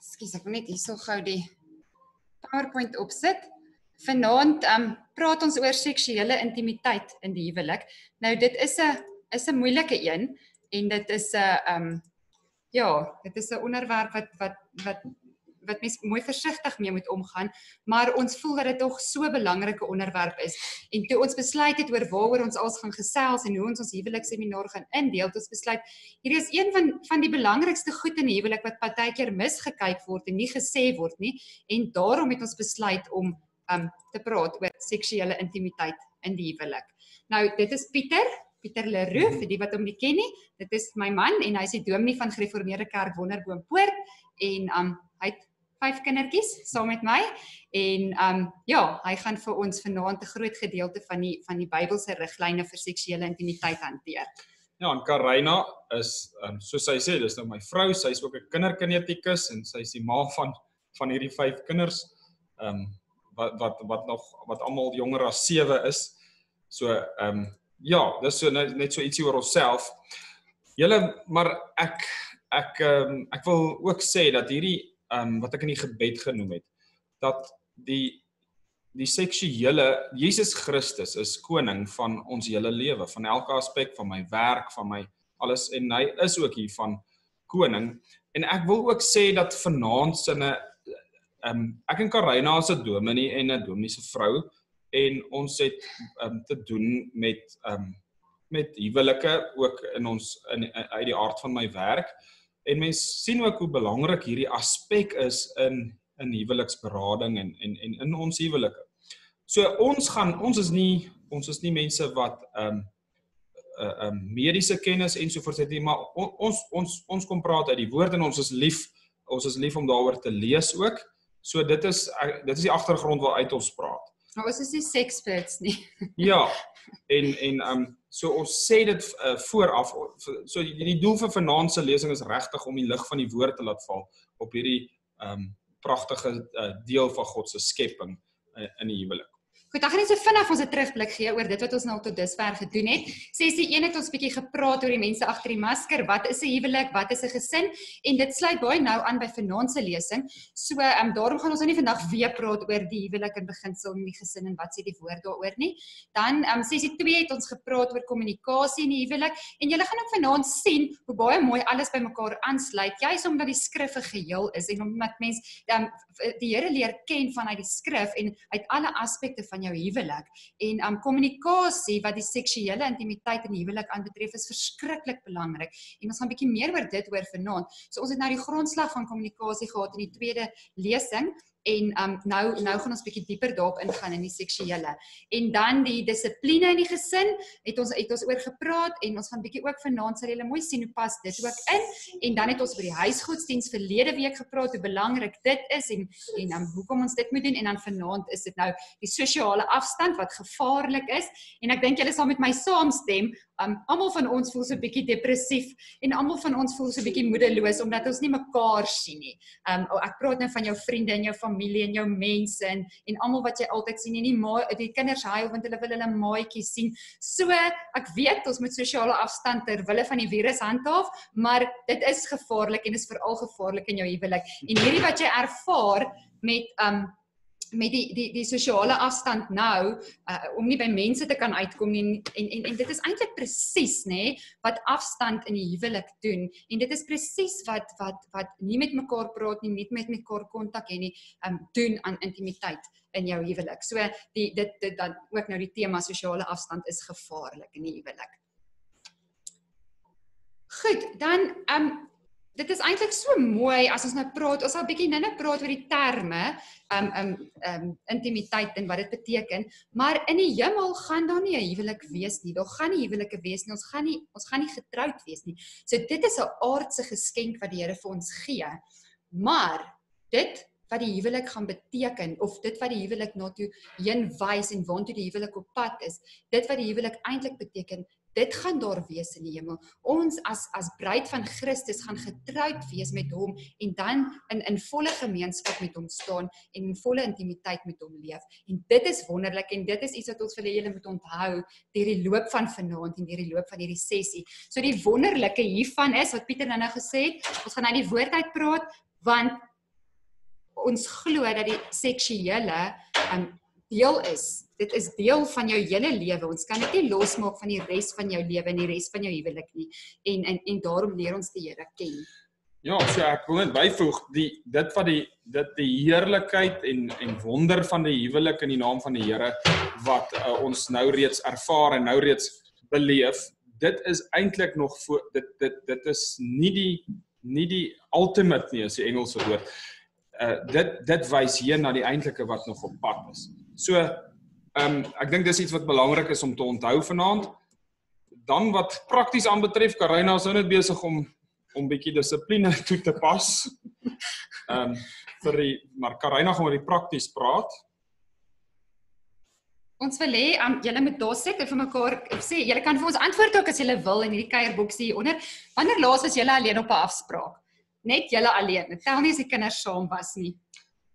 Skus, ek wil net hierso gou die PowerPoint opsit. Vanaand um praat ons oor seksuele intimiteit in die huwelik. Nou dit is 'n is 'n moeilike een en dit is 'n um ja, dit is 'n onderwerp wat wat wat wat mens mooi versigtig mee moet omgaan, maar ons voel dat dit tog so 'n belangrike onderwerp is. En toe ons besluit het oor waaroor ons als gaan gesels en hoe ons ons huwelikseminar gaan indeel, het ons besluit hierdie is een van van die belangrikste goed in die huwelik wat partykeer misgekyk word en nie gesê word nie. En daarom het ons besluit om um te praat oor seksuele intimiteit in die huwelik. Nou dit is Pieter Pieter Leroux vir die wat hom nie ken nie. Dit is my man en hy is die dominee van Gereformeerde Kerk Wonderboom Poort en um hy het vyf kindertjies saam met my en um ja, hy gaan vir ons vanaand 'n groot gedeelte van die van die Bybelse riglyne vir seksuele intimiteit hanteer. Ja, en Karina is um soos sy sê, dis nou my vrou, sy's ook 'n kinderkinetikus en sy's die ma van van hierdie vyf kinders. Um wat wat wat nog wat almal jonger as 7 is. So um ja, dis so net, net so ietsie oor onsself. Julle maar ek ek um ek wil ook sê dat hierdie um wat ek in die gebed genoem het dat die die seksuele Jesus Christus is koning van ons hele lewe van elke aspek van my werk van my alles en hy is ook hier van koning. En ek wil ook sê dat vanaand sinne um ek en Karina as 'n dominee en 'n dominee se vrou en ons het um te doen met um met huwelike ook in ons in uit die aard van my werk en mense sien ook hoe belangrik hierdie aspek is in in huweliksberading en en en in ons huwelike. So ons gaan ons is nie ons is nie mense wat ehm um, 'n uh, eh, um, mediese kennis en so voort het nie, maar on, ons ons ons kom praat uit die woord en ons is lief ons is lief om daaroor te lees ook. So dit is dit is die agtergrond waaruit ons praat. Maar ons is nie sexperts nie. ja. En en um so ons sê dit uh, vooraf so die, die doel vir vanaand se lesing is regtig om die lig van die woord te laat val op hierdie um pragtige uh, deel van God se skepping uh, in die huwelik. Goed, dan gaan net so vinnig ons 'n terugblik gee oor dit wat ons nou tot dusver gedoen het. Sessie 1 het ons bietjie gepraat oor die mense agter die masker. Wat is 'n huwelik? Wat is 'n gesin? En dit sluit baie nou aan by vanaand se lesing. So, ehm um, daarom gaan ons nou nie vandag weer praat oor die huwelik in beginsel en die gesin en wat sê die woord daaroor nie. Dan ehm um, sessie 2 het ons gepraat oor kommunikasie in die huwelik en julle gaan ook vanaand sien hoe baie mooi alles by mekaar aansluit. Juist omdat die skrif 'n geheel is en omdat mens ehm um, die Here leer ken vanuit die skrif en uit alle aspekte van van jou huwelik. En um kommunikasie wat die seksuele intimiteit in die huwelik aanbetref is verskriklik belangrik. En ons gaan 'n bietjie meer oor dit hoor vanaand. So ons het nou die grondslag van kommunikasie gehad in die tweede lesing en um nou nou gaan ons bietjie dieper daarop ingaan in die seksuele. En dan die dissipline in die gesin, het ons het ons oor gepraat en ons gaan bietjie ook vanaand sal julle mooi sien hoe pas dit ook in. En dan het ons oor die huisgodsdiens verlede week gepraat hoe belangrik dit is en en um, hoekom ons dit moet doen en dan vanaand is dit nou die sosiale afstand wat gevaarlik is en ek dink julle sal met my saamstem Um almal van ons voel so 'n bietjie depressief en almal van ons voel so 'n bietjie moedeloos omdat ons nie mekaar sien nie. Um oh, ek praat nou van jou vriende en jou familie en jou mense en en almal wat jy altyd sien en nie maar die kinders huil want hulle wil hulle maatjies sien. So ek weet ons moet sosiale afstand ter wille van die virus handhaaf, maar dit is gevaarlik en is veral gevaarlik in jou huwelik. En hierdie wat jy ervaar met um met die die die sosiale afstand nou uh, om nie by mense te kan uitkom nie en en en dit is eintlik presies nê wat afstand in die huwelik doen en dit is presies wat wat wat nie met mekaar praat nie nie met mekaar kontak hê nie um doen aan intimiteit in jou huwelik. So die dit dit dan ook nou die tema sosiale afstand is gevaarlik in die huwelik. Goed, dan um dit is eintlik so mooi as ons nou praat, ons sal bietjie nou-nou praat oor die terme, um um um intimiteit en wat dit beteken, maar in die hemel gaan daar nie 'n huwelik wees nie. Daar gaan nie huwelike wees nie. Ons gaan nie ons gaan nie getroud wees nie. So dit is 'n aardse geskenk wat die Here vir ons gee. Maar dit wat die huwelik gaan beteken of dit wat die huwelik na toe heen wys en waartoe die huwelik op pad is, dit wat die huwelik eintlik beteken, dit gaan daar wees in die hemel. Ons as as bruid van Christus gaan getroud wees met hom en dan in in volle gemeenskap met hom staan en in volle intimiteit met hom leef. En dit is wonderlik en dit is iets wat ons vir julle moet onthou deur die loop van vanaand en deur die loop van hierdie sessie. So die wonderlike hiervan is wat Pieter nou nou gesê het, ons gaan nou die woord uit praat want ons glo dat die seksuele um, deel is. Dit is deel van jou hele lewe. Ons kan dit nie losmaak van die res van jou lewe en die res van jou huwelik nie. En en en daarom leer ons die Here ken. Ja, so ek wil net byvoeg die dit wat die dit die heerlikheid en en wonder van die huwelik in die naam van die Here wat uh, ons nou reeds ervaar en nou reeds beleef, dit is eintlik nog voor dit dit dit is nie die nie die ultimate nie as die Engelse woord uh dit dit wys hier na die eintlike wat nog op pad is. So ehm um, ek dink dis iets wat belangrik is om te onthou vanaand. Dan wat prakties aanbetref, Karina is nou net besig om om bietjie dissipline toe te pas. Ehm um, vir die maar Karina gaan oor die prakties praat. Ons wil hê um, julle moet daar sit en vir mekaar sê julle kan vir ons antwoord ook as julle wil in hierdie kuierboksie hieronder. Wanneer laas was julle alleen op 'n afspraak? net julle alleen. Tel nie as die kinders saam was nie.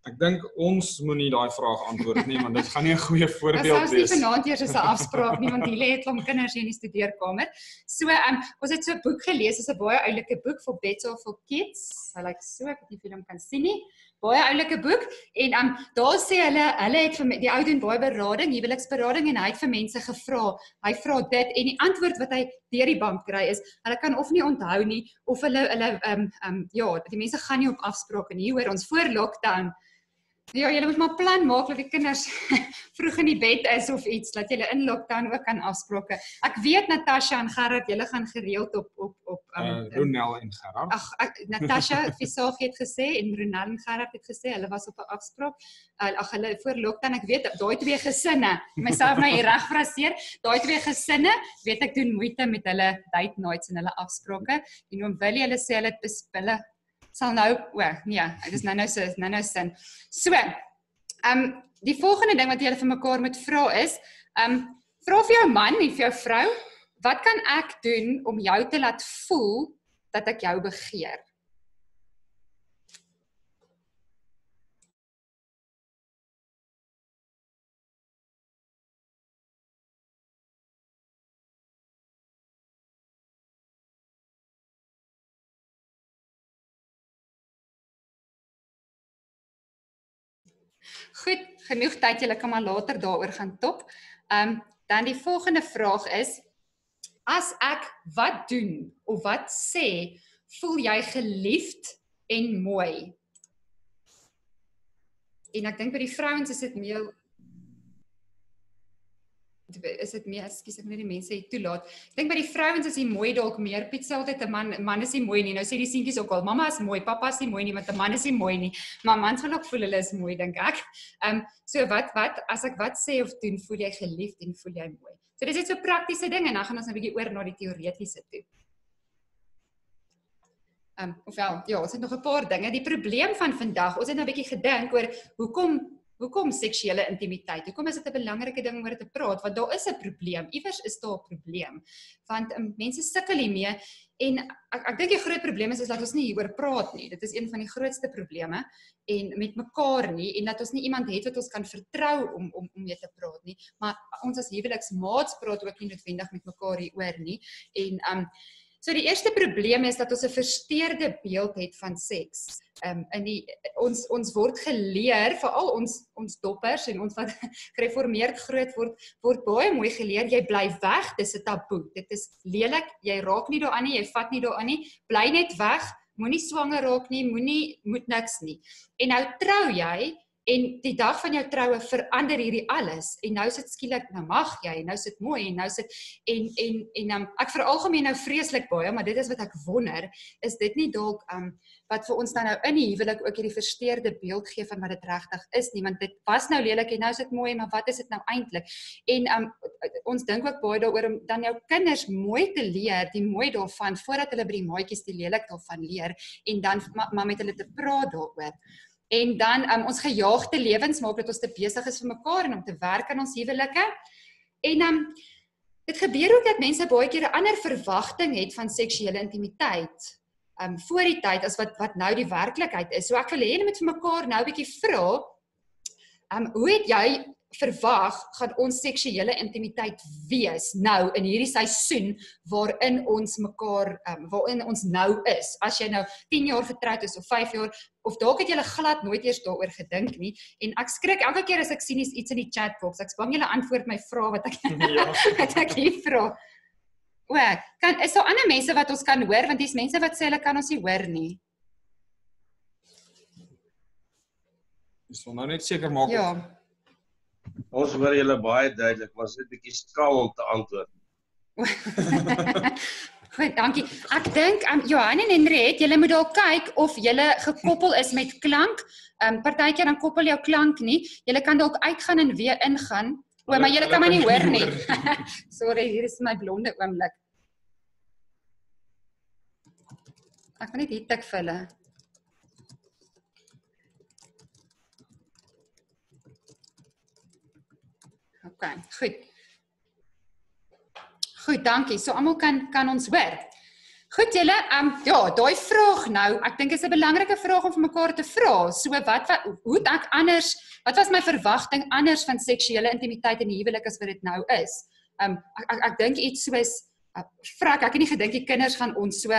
Ek dink ons moenie daai vraag antwoord nie want dit gaan nie 'n goeie voorbeeld wees. Ons het vanaand eers 'n afspraak nie want hier het klomp kinders hier in die studeerkamer. So, um, ons het so 'n boek gelees, is 'n baie oulike boek vir Better for Kids. Hy lyk like so, ek weet nie of julle hom kan sien nie baie oulike boek en um daar sê hulle hulle het vir die ou doen baie berading, huweliksberading en hy het vir mense gevra. Hy vra dit en die antwoord wat hy deur die bank kry is hulle kan of nie onthou nie of hulle hulle um um ja, die mense gaan nie op afsprake nie. Hoor ons voor lockdown Ja, julle moet maar plan maak dat die kinders vroeg in die bed is of iets dat julle in lockdown ook kan afsprake. Ek weet Natasha en Gerard, julle gaan gereeld op op op um, uh, Ronel en Gerard. Ag Natasha Visaag het gesê en Ronel en Gerard het gesê hulle was op 'n afspraak. Uh, ag hulle voor lockdown, ek weet daai twee gesinne, myself nou reg fraseer, daai twee gesinne, weet ek doen moeite met hulle date nights en hulle afsprake. En oom Willie hulle sê hulle het bespille sal nou o, nee, dit is nou nou so nou nou sin. So, ehm um, die volgende ding wat jy vir mekaar moet vra is, ehm um, vra vir jou man en vir jou vrou, wat kan ek doen om jou te laat voel dat ek jou begeer? Goed, genoeg tyd julle kan maar later daaroor gaan top. Ehm um, dan die volgende vraag is as ek wat doen of wat sê, voel jy geliefd en mooi? En ek dink by die vrouens is dit meer is dit meer ekskuus ek net die mense hier toelaat. Ek dink by die vrouens is die mooi dalk meer pizza altyd 'n man man is nie mooi nie. Nou sê die seentjies ook al mamma is mooi, pappa is nie mooi nie, want 'n man is nie mooi nie. Maar mans wil ook voel hulle is mooi dink ek. Ehm um, so wat wat as ek wat sê of doen, voel jy geliefd en voel jy mooi. So dis net so praktiese dinge en dan gaan ons 'n bietjie oor na die teoretiese toe. Ehm um, ofwel, ja, ons het nog 'n paar dinge. Die probleem van vandag, ons het nou 'n bietjie gedink oor hoekom Hoekom seksuele intimiteit? Hoekom is dit 'n belangrike ding om oor te praat? Want daar is 'n probleem. Iewers is daar 'n probleem. Want um, mense sukkel hiermee en ek ek dink die groot probleem is is dat ons nie hieroor praat nie. Dit is een van die grootste probleme en met mekaar nie en dat ons nie iemand het wat ons kan vertrou om om om mee te praat nie. Maar ons as huweliksmaats praat ook nie noodwendig met mekaar hieroor nie. En um So die eerste probleem is dat ons 'n versteurde beeld het van seks. Ehm um, in die ons ons word geleer, veral ons ons doppers en ons wat gereformeerd groot word, word baie mooi geleer jy bly weg, dis 'n taboe. Dit is lelik, jy raak nie daaraan nie, jy vat nie daaraan nie. Bly net weg, moenie swanger raak nie, moenie moet niks nie. En nou trou jy En die dag van jou troue verander hierdie alles. En nou sit skielik nou mag jy nou sit mooi en nou sit en en en um, ek veralgemeen nou vreeslik baie maar dit is wat ek wonder is dit nie dalk um wat vir ons dan nou in die huwelik ook hierdie versteurde beeld gee van wat dit regtig is nie want dit was nou lelik en nou sit mooi maar wat is dit nou eintlik en um ons dink ook baie daaroor om dan jou kinders mooi te leer die mooi daarvan voordat hulle by die maatjies die lelik daarvan leer en dan maar ma met hulle te praat daaroor en dan um, ons gejaagde lewens maak dat ons te besig is vir mekaar en om te werk aan ons huwelike. En um dit gebeur ook dat mense baie keer 'n ander verwagting het van seksuele intimiteit. Um voor die tyd as wat wat nou die werklikheid is. So ek wil hê julle moet vir mekaar nou 'n bietjie vra. Um hoe het jy verwag gaan ons seksuele intimiteit wees nou in hierdie seisoen waarin ons mekaar um, waarin ons nou is. As jy nou 10 jaar getroud is of 5 jaar of dalk het jy glad nooit eers daaroor gedink nie en ek skrik elke keer as ek sien iets in die chatbox. Ek bang julle antwoord my vrae wat ek ja. wat ek hier vra. O, kan is daar ander mense wat ons kan hoor want dis mense wat sê hulle kan ons nie hoor nie. Dis nou net seker maak. Ja. Of... Ons hoor julle baie duidelik, maar dit 'n bietjie skaal om te antwoord. Goed, dankie. Ek dink um Johan en Henriet, julle moet dalk kyk of julle gekoppel is met klank. Um partykeer dan koppel jou klank nie. Julle kan dalk uitgaan en weer ingaan. O, maar julle kan my nie hoor nie. Sorry, hier is my blonde oomblik. Ek kan net hier tik vir hulle. OK, goed. Goed, dankie. So almal kan kan ons hoor. Goed julle, ehm um, ja, daai vraag nou, ek dink is 'n belangrike vraag om vir mekaar te vra. So wat wat hoe het ek anders, wat was my verwagting anders van seksuele intimiteit in die huwelik as wat dit nou is? Ehm um, ek ek, ek dink iets soos uh, vrak, ek het nie gedink die kinders gaan ons so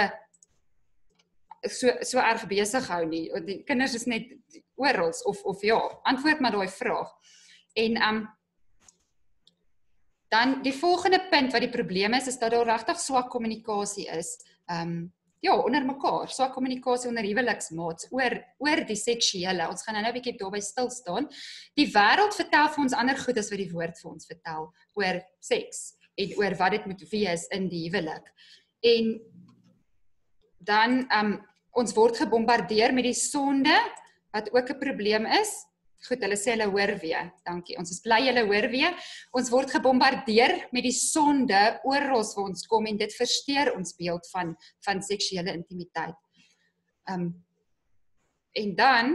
so so erg besig hou nie. Die kinders is net oral of of ja, antwoord maar daai vraag. En ehm um, Dan die volgende punt wat die probleem is is dat daar regtig swak kommunikasie is. Ehm um, ja, onder mekaar, swak kommunikasie onder huweliksmaats oor oor die seksuele. Ons gaan nou 'n bietjie daarby stil staan. Die wêreld vertel vir ons ander goed as wat die woord vir ons vertel oor seks en oor wat dit moet wees in die huwelik. En dan ehm um, ons word gebombardeer met die sonde wat ook 'n probleem is Goed, hulle sê hulle hoor weer. Dankie. Ons is bly julle hoor weer. Ons word gebombardeer met die sonde oral waar ons kom en dit versteur ons beeld van van seksuele intimiteit. Um en dan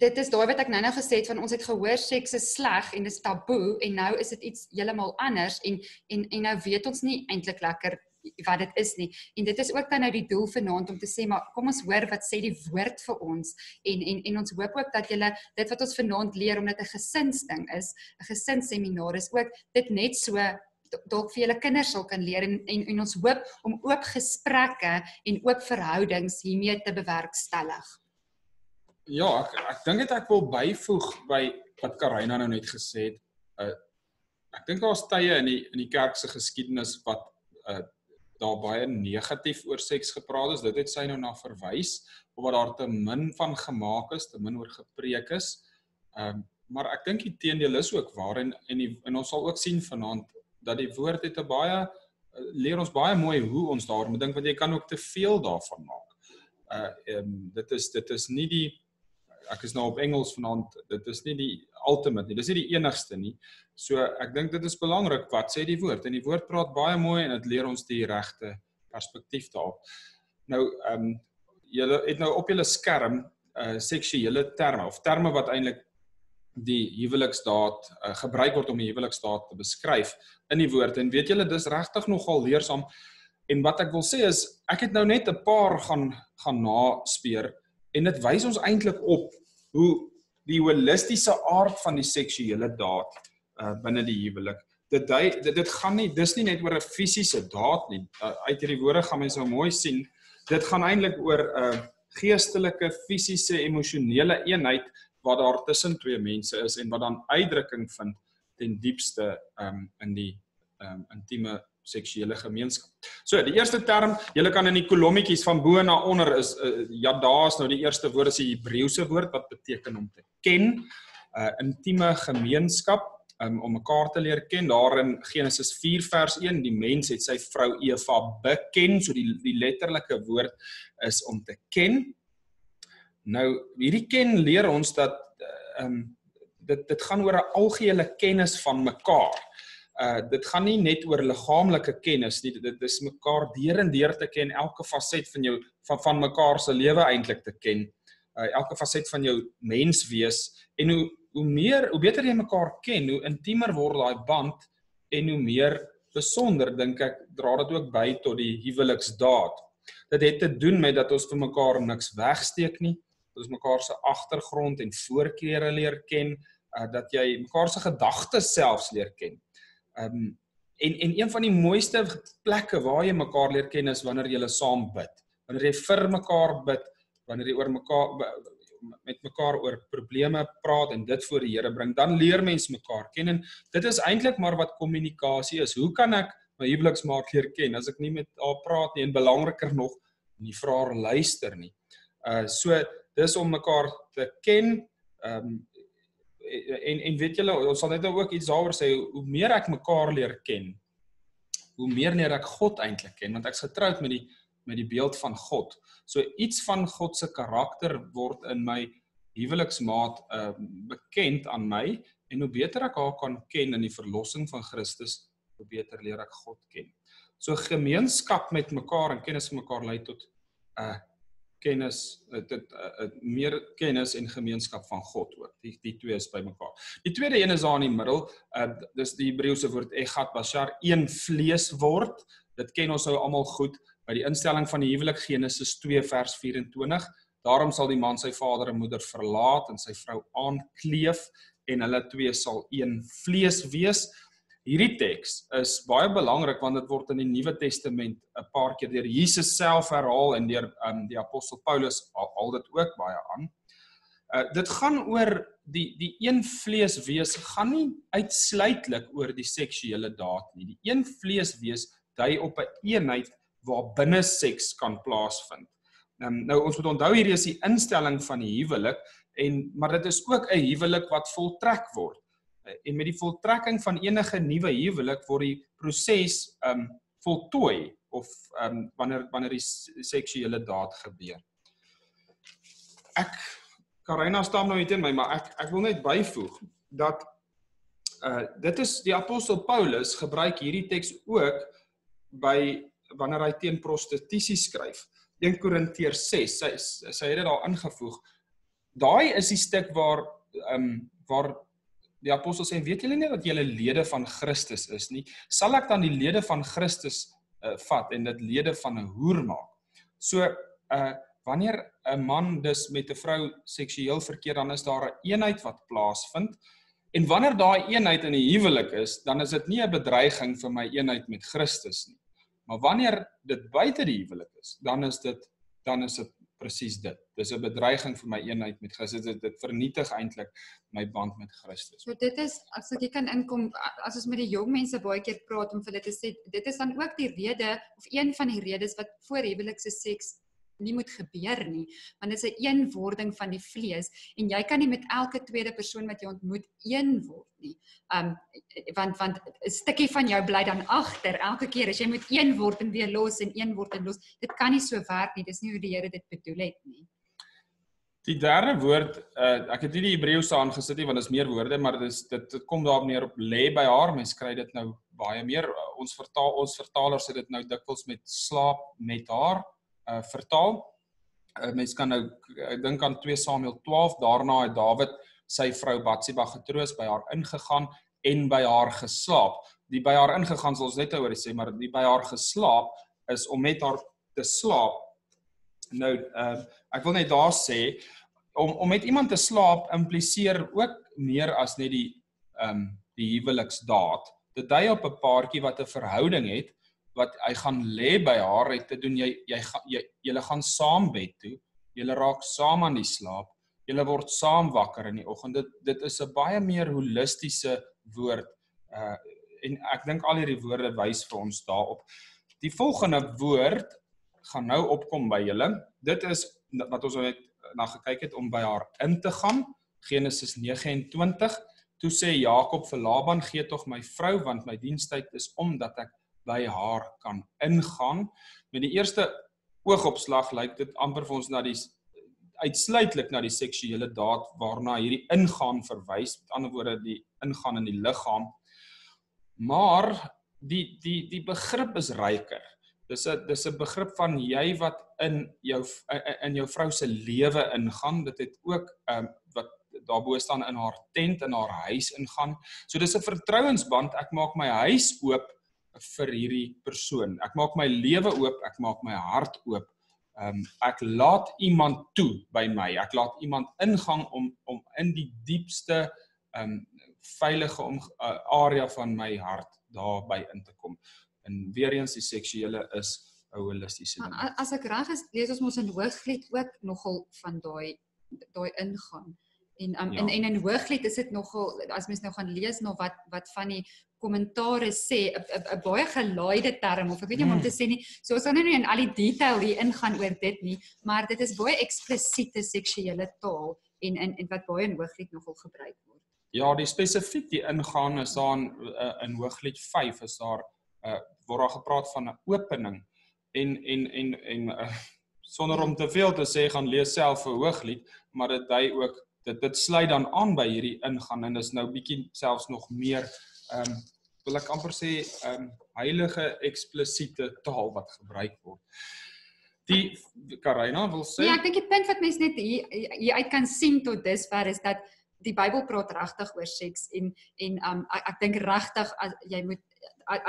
dit is daai wat ek nou-nou gesê het van ons het gehoor seks is sleg en dis taboe en nou is dit iets heeltemal anders en en en nou weet ons nie eintlik lekker wat dit is nie. En dit is ook dan nou die doel vanaand om te sê maar kom ons hoor wat sê die woord vir ons en en en ons hoop ook dat julle dit wat ons vanaand leer omdat 'n gesinsding is, 'n gesinsseminar is ook dit net so dalk vir julle kinders sal kan leer en, en en ons hoop om oop gesprekke en oop verhoudings hiermee te bewerkstellig. Ja, ek ek dink dit ek wil byvoeg by wat Karina nou net gesê het. Uh, ek dink daar's tye in die in die kerk se geskiedenis wat uh daar baie negatief oor seks gepraat is. Dit het sy nou na verwys of wat daar te min van gemaak is, te min oor gepreek is. Ehm um, maar ek dink die teendeel is ook waar en en, die, en ons sal ook sien vanaand dat die woord het 'n baie leer ons baie mooi hoe ons daaroor moet dink want jy kan ook te veel daarvan maak. Uh ehm um, dit is dit is nie die ek is nou op Engels vanaand dit is nie die ultimate nie. Dis nie die enigste nie. So ek dink dit is belangrik wat sê die woord en die woord praat baie mooi en dit leer ons die regte perspektief daarop. Nou ehm um, julle het nou op julle skerm uh seksuele terme of terme wat eintlik die huweliksdaad uh, gebruik word om die huweliksdaad te beskryf in die woord en weet julle dis regtig nogal leersaam en wat ek wil sê is ek het nou net 'n paar gaan gaan naspeur en dit wys ons eintlik op hoe die holistiese aard van die seksuele daad uh, binne die huwelik. Dit dit dit gaan nie dis nie net oor 'n fisiese daad nie. Uh, uit hierdie woorde gaan mense nou mooi sien. Dit gaan eintlik oor 'n uh, geestelike, fisiese, emosionele eenheid wat daar tussen twee mense is en wat dan uitdrukking vind ten diepste um, in die um, intieme seksuele gemeenskap. So, die eerste term, julle kan in die kolommetjies van bo na onder is uh, ja, daar's nou die eerste woord is die Hebreëse woord wat beteken om te ken, 'n uh, intieme gemeenskap um, om mekaar te leer ken. Daar in Genesis 4 vers 1, die mens het sy vrou Eva beken, so die die letterlike woord is om te ken. Nou, hierdie ken leer ons dat ehm um, dit dit gaan oor 'n algehele kennis van mekaar uh dit gaan nie net oor liggaamlike kennis nie dit is mekaar deur en deur te ken elke faset van jou van van mekaar se lewe eintlik te ken uh elke faset van jou mens wees en hoe hoe meer hoe beter jy mekaar ken hoe intiemer word daai band en hoe meer besonder dink ek dra dit ook by tot die huweliksdaad. Dit het te doen met dat ons vir mekaar niks wegsteek nie. Dat ons mekaar se agtergrond en voorkeure leer ken, uh, dat jy mekaar se gedagtes selfs leer ken. Ehm um, en en een van die mooiste plekke waar jy mekaar leer ken is wanneer jy saam bid. Wanneer jy vir mekaar bid, wanneer jy oor mekaar met mekaar oor probleme praat en dit voor die Here bring, dan leer mens mekaar ken en dit is eintlik maar wat kommunikasie is. Hoe kan ek my huweliksmaat leer ken as ek nie met haar praat nie en belangriker nog nie vra haar luister nie. Uh so dis om mekaar te ken. Ehm um, en en weet julle ons sal net nou ook iets daaroor sê hoe meer ek mekaar leer ken, hoe meer leer ek God eintlik ken want ek's getroud met die met die beeld van God. So iets van God se karakter word in my huweliksmaat uh bekend aan my en hoe beter ek haar kan ken in die verlossing van Christus, hoe beter leer ek God ken. So gemeenskap met mekaar en kennis van mekaar lei tot 'n uh, kennis dit uh, meer kennis en gemeenskap van God ook. Die die twee is bymekaar. Die tweede een is daar in die middel. Uh dis die Hebreëse woord egat bashar, een vlees word. Dit ken ons nou almal goed by die instelling van die huwelik Genesis 2 vers 24. Daarom sal die man sy vader en moeder verlaat en sy vrou aankleef en hulle twee sal een vlees wees. Hierdie teks is baie belangrik want dit word in die Nuwe Testament 'n paar keer deur Jesus self herhaal en deur um, die apostel Paulus al, dit ook baie aan. Uh, dit gaan oor die die een vlees wees gaan nie uitsluitlik oor die seksuele daad nie. Die een vlees wees dui op 'n een eenheid waar binne seks kan plaasvind. Um, nou ons moet onthou hierdie is die instelling van die huwelik en maar dit is ook 'n huwelik wat voltrek word. En met die voltrekking van enige nuwe huwelik word die proses um voltooi of um wanneer wanneer die seksuele daad gebeur. Ek Karina staan nou hier teen my, maar ek ek wil net byvoeg dat uh dit is die apostel Paulus gebruik hierdie teks ook by wanneer hy teen prostitusie skryf. 1 Korintiërs 6, sy sy het dit daar ingevoeg. Daai is die stuk waar ehm um, waar die apostel sê weet julle nie dat julle lede van Christus is nie? Sal ek dan die lede van Christus uh, vat en dit lede van 'n hoer maak? So uh wanneer 'n man dus met 'n vrou seksueel verkeer dan is daar 'n een eenheid wat plaasvind. En wanneer daai eenheid in die huwelik is, dan is dit nie 'n bedreiging vir my eenheid met Christus nie. Maar wanneer dit buite die huwelik is, dan is dit dan is dit presies dit. Dis 'n bedreiging vir my eenheid met Christus. Dit dit vernietig eintlik my band met Christus. So dit is as ek kan inkom as ons met die jong mense baie keer praat om vir hulle te sê dit is dan ook die rede of een van die redes wat voor huwelikse seks nie moet gebeur nie want dit is 'n een eenwording van die vlees en jy kan nie met elke tweede persoon wat jy ontmoet een word nie. Um want want 'n stukkie van jou bly dan agter elke keer as jy moet een word en weer los en een word en los. Dit kan nie so werk nie. Dis nie hoe die Here dit bedoel het nie. Die derde woord, uh, ek het nie die Hebreëse aangesit nie want dit is meer woorde, maar dit is dit, dit kom daar neer op lê by haar. Mens kry dit nou baie meer. Uh, ons vertaal ons vertalers het dit nou dikwels met slaap met haar uh vertaal. Uh, mens kan nou ek dink aan 2 Samuel 12 daarna het Dawid sy vrou Batsheba getroos by haar ingegaan en by haar geslaap. Die by haar ingegaan sal ons net oor sê, maar die by haar geslaap is om met haar te slaap. Nou uh ek wil net daar sê om om met iemand te slaap impliseer ook meer as net die um die huweliksdaad. Dit dui op 'n paartjie wat 'n verhouding het wat hy gaan lê by haar het te doen. Jy jy jy julle gaan saam bed toe. Julle raak saam aan die slaap. Julle word saam wakker in die oggend. Dit dit is 'n baie meer holistiese woord uh en ek dink al hierdie woorde wys vir ons daarop. Die volgende woord gaan nou opkom by julle. Dit is wat ons net na gekyk het om by haar in te gaan. Genesis 29 toe sê Jakob vir Laban gee tog my vrou want my dienstyd is omdat ek by haar kan ingaan. Met die eerste oogopslag lyk dit amper vir ons na die uitsluitlik na die seksuele daad waarna hierdie ingaan verwys. Met ander woorde die ingaan in die liggaam. Maar die die die begrip is ryker. Dis 'n dis 'n begrip van jy wat in jou in jou vrou se lewe ingaan. Dit het ook ehm um, wat daarbo staan in haar tent in haar huis ingaan. So dis 'n vertrouensband. Ek maak my huis oop vir hierdie persoon. Ek maak my lewe oop, ek maak my hart oop. Ehm um, ek laat iemand toe by my. Ek laat iemand ingang om om in die diepste ehm um, veilige om uh, area van my hart daarby in te kom. En weer eens die seksuele is 'n holistiese ding. As ek reg is, lees ons mos in Hooglied ook nogal van daai daai ingaan. En um, Ja. en en in Hooglied is dit nogal as mens nou gaan lees na wat wat van die kommentare sê 'n- baie gelaaide term of ek weet nie hoe om Mm. te sê nie. So ons gaan nou nie in al die detail hier ingaan oor dit nie, maar dit is baie eksplisiete seksuele taal en in en wat baie in Hooglied nogal gebruik word. Ja, die spesifiek die ingaan is daar in, uh, in Hooglied 5 is daar uh word daar gepraat van 'n opening en en en en uh, sonder om te veel te sê gaan lees self 'n Hooglied, maar dit hy ook dit dit sluit dan aan by hierdie ingaan en is nou bietjie selfs nog meer ehm um, wil ek amper sê ehm um, heilige eksplisiete taal wat gebruik word. Die Karina wil sê Ja, ek dink die punt wat mense net hier hier uit kan sien tot dusver is dat die Bybel praat regtig oor seks en en um ek, ek dink regtig as jy moet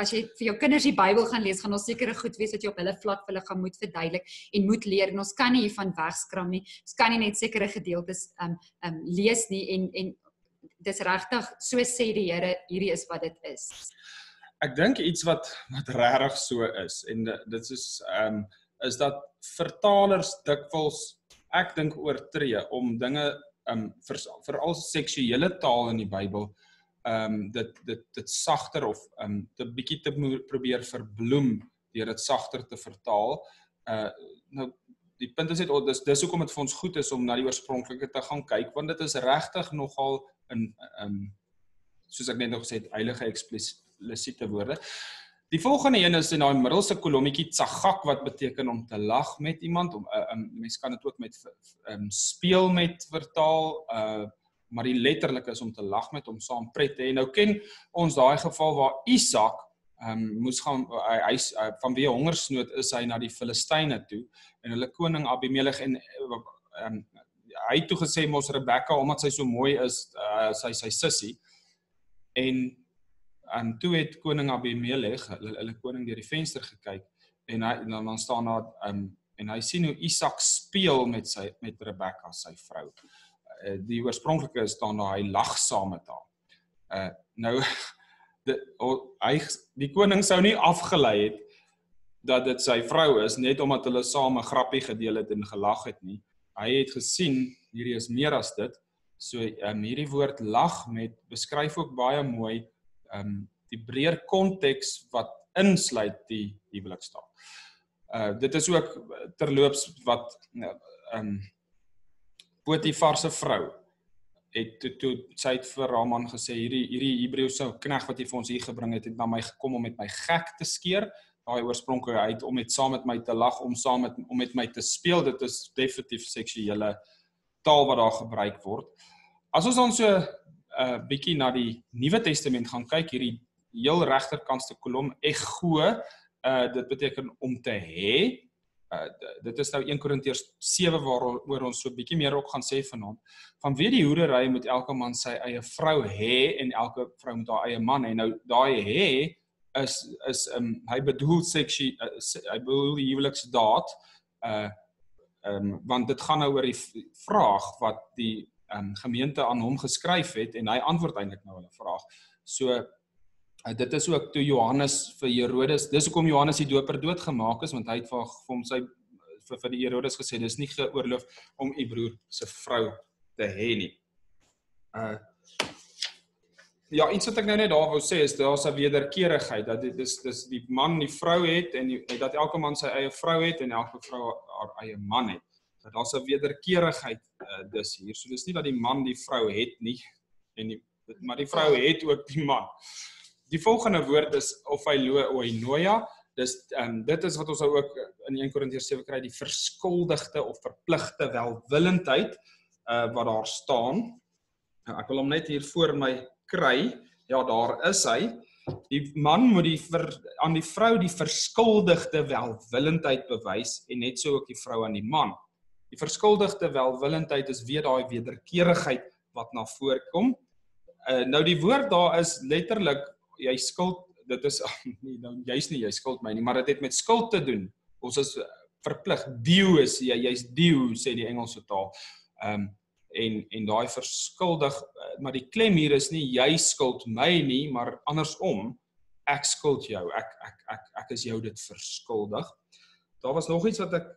as jy vir jou kinders die Bybel gaan lees, gaan ons sekere goed wees wat jy op hulle vlak vir hulle gaan moet verduidelik en moet leer en ons kan nie hiervan wegskram nie. Ons kan nie net sekere gedeeltes um um lees nie en en dis regtig so sê die Here, hierdie is wat dit is. ek dink iets wat wat regtig so is en di- dit is ehm um, is dat vertalers dikwels ek dink oortree om dinge ehm um, vir veral seksuele taal in die Bybel ehm um, dit dit dit sagter of ehm um, dit bietjie te probeer verbloem deur dit sagter te vertaal. Uh nou die punt is net oh, dis dis hoekom dit vir ons goed is om na die oorspronklike te gaan kyk want dit is regtig nogal in ehm um, soos ek net nog gesê het heilige eksplisiete woorde. Die volgende een is in daai middelste kolommetjie tsagak wat beteken om te lag met iemand om 'n uh, um, mens kan dit ook met um, speel met vertaal uh maar die letterlike is om te lag met hom saam pret hê. Nou ken ons daai geval waar Isak um moes gaan hy hy uh, vanweë hongersnood is hy na die Filistyne toe en hulle koning Abimelech en um hy het toe gesê mos Rebekka omdat sy so mooi is uh, sy sy sussie en en toe het koning Abimelech hulle, hulle koning deur die venster gekyk en hy en dan dan staan daar um en hy sien hoe Isak speel met sy met Rebekka sy vrou. Uh, die oorspronklike staan daar hy lag saam met haar. Uh nou die oh, hy die koning sou nie afgelei het dat dit sy vrou is net omdat hulle saam 'n grappie gedeel het en gelag het nie. Hy het gesien hierdie is meer as dit. So um, hierdie woord lag met beskryf ook baie mooi um, die breër konteks wat insluit die huwelikstaat. Uh dit is ook terloops wat um, Potifar se vrou het toe toe sy het vir haar man gesê hierdie hierdie Hebreëse knegg wat jy vir ons hier gebring het het na my gekom om met my gek te skeer. Daai oorspronklik uit om met saam met my te lag, om saam met om met my te speel. Dit is definitief seksuele taal wat daar gebruik word. As ons dan so 'n uh, bietjie na die Nuwe Testament gaan kyk, hierdie heel regterkantste kolom ego, uh dit beteken om te hê. Uh dit is nou 1 Korintiërs 7 waaroor ons so 'n bietjie meer ook gaan sê vanaand. Vanweë die hoerery moet elke man sy eie vrou hê en elke vrou moet haar eie man hê. Nou daai hê is is um hy bedoel seksie uh, hy bedoel die huweliksdaad uh ehm um, want dit gaan nou oor die vraag wat die ehm um, gemeente aan hom geskryf het en hy antwoord eintlik nou hulle vraag. So uh, dit is ook toe Johannes vir Herodes, dis hoekom Johannes die doper doodgemaak is want hy het vir vir hom sy vir, vir die Herodes gesê dis nie geoorloof om u broer se vrou te hê nie. Uh Ja, iets wat ek nou net daar wou sê is daar's 'n wederkerigheid dat dit is dis die man die vrou het en die, dat elke man sy eie vrou het en elke vrou haar eie man het. Dat daar's 'n wederkerigheid uh, dis hier. So dis nie dat die man die vrou het nie en die maar die vrou het ook die man. Die volgende woord is of hy oinoia. Dis um, dit is wat ons nou ook in 1 Korintiërs 7 kry die verskuldigde of verpligte welwillendheid uh, wat daar staan. Nou, ek wil hom net hier voor my kry. Ja, daar is hy. Die man moet die vir aan die vrou die verskuldigde welwillendheid bewys en net so ook die vrou aan die man. Die verskuldigde welwillendheid is weer daai wederkerigheid wat na vore kom. Uh nou die woord daar is letterlik jy skuld dit is nie nou jy's nie jy skuld my nie, maar dit het met skuld te doen. Ons is verplig due is jy jy's due sê die Engelse taal. Ehm um, en en daai verskuldig maar die klem hier is nie jy skuld my nie, maar andersom ek skuld jou. Ek ek ek ek is jou dit verskuldig. Daar was nog iets wat ek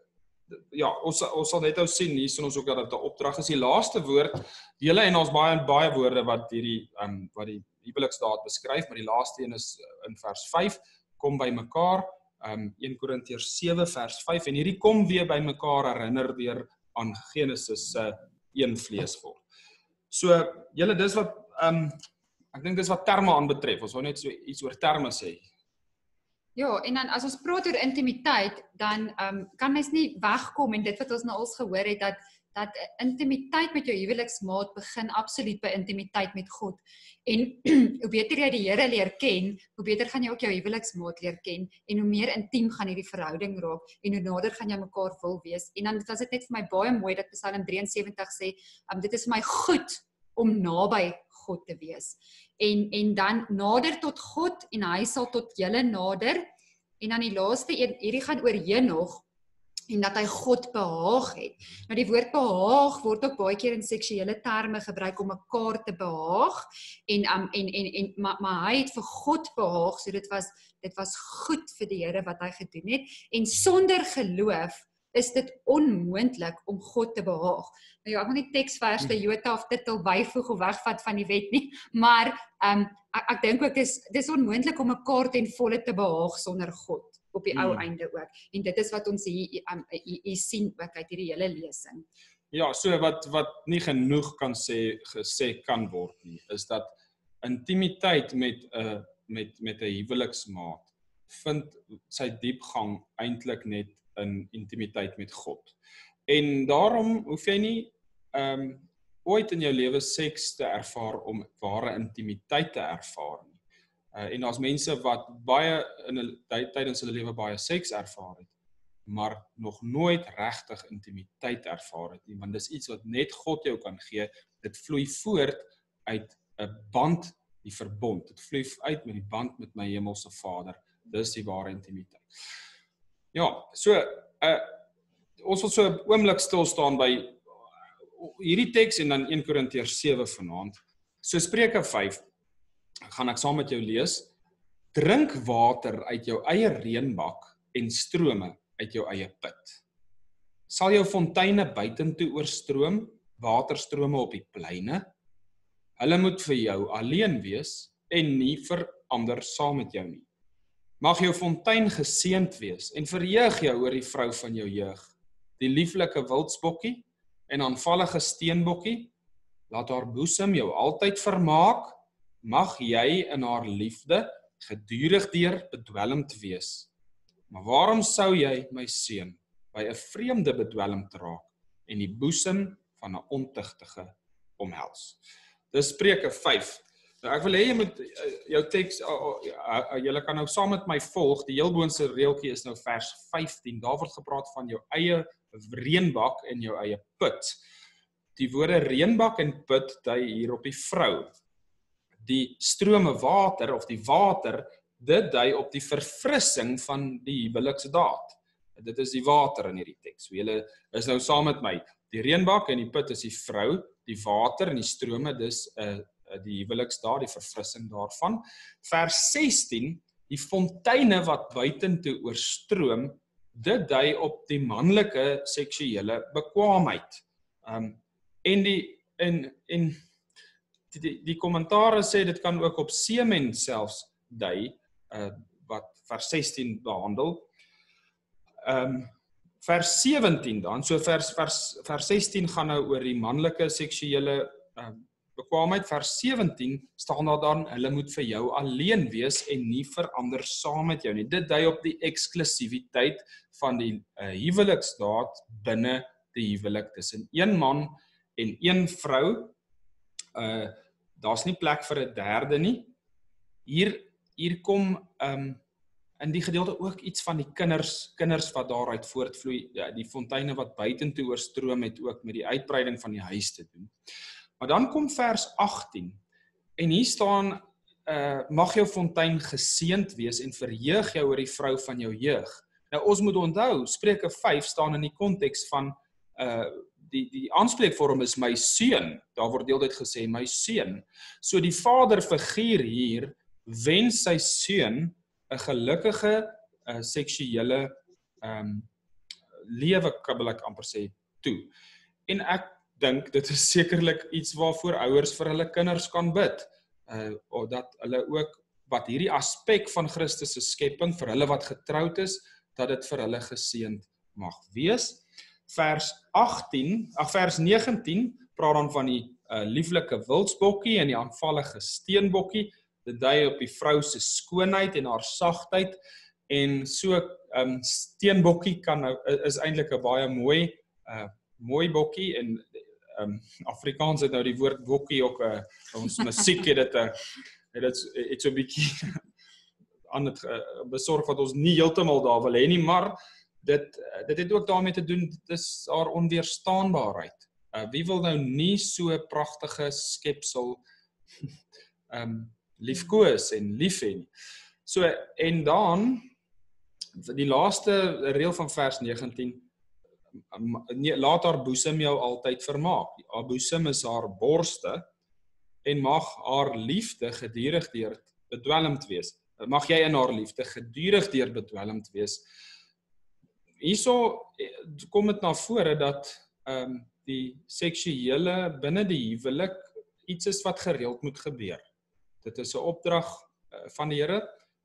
ja, ons ons sal net ou sien hier sien ons ook dat dit 'n opdrag is. Die laaste woord, julle en ons baie baie woorde wat hierdie ehm um, wat die huweliksdaad beskryf, maar die laaste een is in vers 5 kom by mekaar um 1 Korintiërs 7 vers 5 en hierdie kom weer by mekaar herinner weer aan Genesis se uh, een vlees word. So julle dis wat um ek dink dis wat terme aanbetref. Ons wou net so iets oor terme sê. Ja, en dan as ons praat oor intimiteit, dan um kan mens nie wegkom en dit wat ons nou al gehoor het dat dat intimiteit met jou huweliksmaat begin absoluut by intimiteit met God. En hoe beter jy die Here leer ken, hoe beter gaan jy ook jou huweliksmaat leer ken en hoe meer intiem gaan hierdie verhouding raak en hoe nader gaan jy mekaar wil wees. En dan was dit net vir my baie mooi dat Psalm 73 sê, um, dit is vir my goed om naby God te wees. En en dan nader tot God en hy sal tot julle nader. En dan die laaste een, hierdie gaan oor Henog en dat hy God behaag het. Nou die woord behaag word ook baie keer in seksuele terme gebruik om mekaar te behaag en um, en en en maar maar hy het vir God behaag, so dit was dit was goed vir die Here wat hy gedoen het en sonder geloof is dit onmoontlik om God te behaag. Nou ja, ek gaan nie teksvers te Jota of titel byvoeg of wegvat van die wet nie, maar um, ek, ek dink ook dis dis onmoontlik om mekaar ten volle te behaag sonder God op die ou hmm. einde ook. En dit is wat ons hier um, hier, hier sien ook uit hierdie hele lesing. Ja, so wat wat nie genoeg kan sê gesê kan word nie, is dat intimiteit met 'n uh, met met 'n huweliksmaat vind sy diepgang eintlik net in intimiteit met God. En daarom hoef jy nie ehm um, ooit in jou lewe seks te ervaar om ware intimiteit te ervaar nie. Uh, en daar's mense wat baie in 'n tydens hulle lewe baie seks ervaar het, maar nog nooit regtig intimiteit ervaar het nie, want dis iets wat net God jou kan gee. Dit vloei voort uit 'n band, die verbond. Dit vloei uit met die band met my hemelse Vader. Dis die ware intimiteit. Ja, so uh ons wil so 'n oomblik stil staan by hierdie teks en dan 1 Korintiërs 7 vanaand. So Spreuke 5 gaan ek saam met jou lees. Drink water uit jou eie reënbak en strome uit jou eie put. Sal jou fonteine buitentoe oorstroom, waterstrome op die pleine? Hulle moet vir jou alleen wees en nie vir ander saam met jou nie. Mag jou fontein geseënd wees en verheug jou oor die vrou van jou jeug, die lieflike wildsbokkie en aanvallige steenbokkie. Laat haar boesem jou altyd vermaak mag jy in haar liefde gedurig deur bedwelmd wees. Maar waarom sou jy my seun by 'n vreemde bedwelmd raak en die boesem van 'n ontugtige omhels? Dis Spreuke 5. Nou ek wil hê jy moet eh, jou teks uh, julle kan nou saam met my volg. Die heel boonste reeltjie is nou vers 15. Daar word gepraat van jou eie reënbak en jou eie put. Die woorde reënbak en put dui hier op die vrou die strome water of die water dit dui op die verfrissing van die huweliksdaad. Dit is die water in hierdie teks. So julle is nou saam met my. Die reënbak en die put is die vrou, die water en die strome dis 'n uh, uh, die huweliksdaad, die verfrissing daarvan. Vers 16, die fonteine wat buitentoe oorstroom, dit dui op die manlike seksuele bekwaamheid. Um en die en en die die kommentare sê dit kan ook op semen selfs dui uh wat vers 16 behandel. Ehm um, vers 17 dan, so vers vers vers 16 gaan nou oor die manlike seksuele ehm uh, bekwaamheid. Vers 17 staan daar dan hulle moet vir jou alleen wees en nie vir ander saam met jou nie. Dit dui op die eksklusiwiteit van die uh, huweliksdaad binne die huwelik tussen een man en een vrou. Uh daar's nie plek vir 'n derde nie. Hier hier kom ehm um, in die gedeelte ook iets van die kinders kinders wat daaruit voortvloei, ja, die fonteine wat buitentoe oorstroom het ook met die uitbreiding van die huis te doen. Maar dan kom vers 18 en hier staan uh mag jou fontein geseënd wees en verheug jou oor die vrou van jou jeug. Nou ons moet onthou, Spreuke 5 staan in die konteks van uh die die aanspreekvorm is my seun. Daar word deeltyd gesê my seun. So die vader figuur hier wens sy seun 'n gelukkige uh seksuele ehm um, lewe kan ek amper sê toe. En ek dink dit is sekerlik iets waarvoor ouers vir hulle kinders kan bid uh of dat hulle ook wat hierdie aspek van Christus se skepping vir hulle wat getroud is, dat dit vir hulle geseënd mag wees. Vers 18, ag vers 19 praat dan van die uh lieflike wildsbokkie en die aanvallige steenbokkie. Dit dui op die vrou se skoonheid en haar sagtheid en so um steenbokkie kan nou is eintlik 'n baie mooi uh mooi bokkie en um Afrikaans het nou die woord bokkie ook 'n uh, ons musiek het dit 'n uh, dit het so 'n bietjie aan dit uh, besorg wat ons nie heeltemal daar wil hê nie, maar dit uh, dit het ook daarmee te doen dit is haar onweerstaanbaarheid. Uh, wie wil nou nie so pragtige skepsel um liefkoes en lief hê nie. So en dan die laaste reël van vers 19 nee, laat haar boesem jou altyd vermaak. Haar boesem is haar borste en mag haar liefde gedurig deur bedwelmd wees. Mag jy in haar liefde gedurig deur bedwelmd wees. Hierso eh, kom dit na vore dat ehm um, die seksuele binne die huwelik iets is wat gereeld moet gebeur. Dit is 'n opdrag uh, van die Here.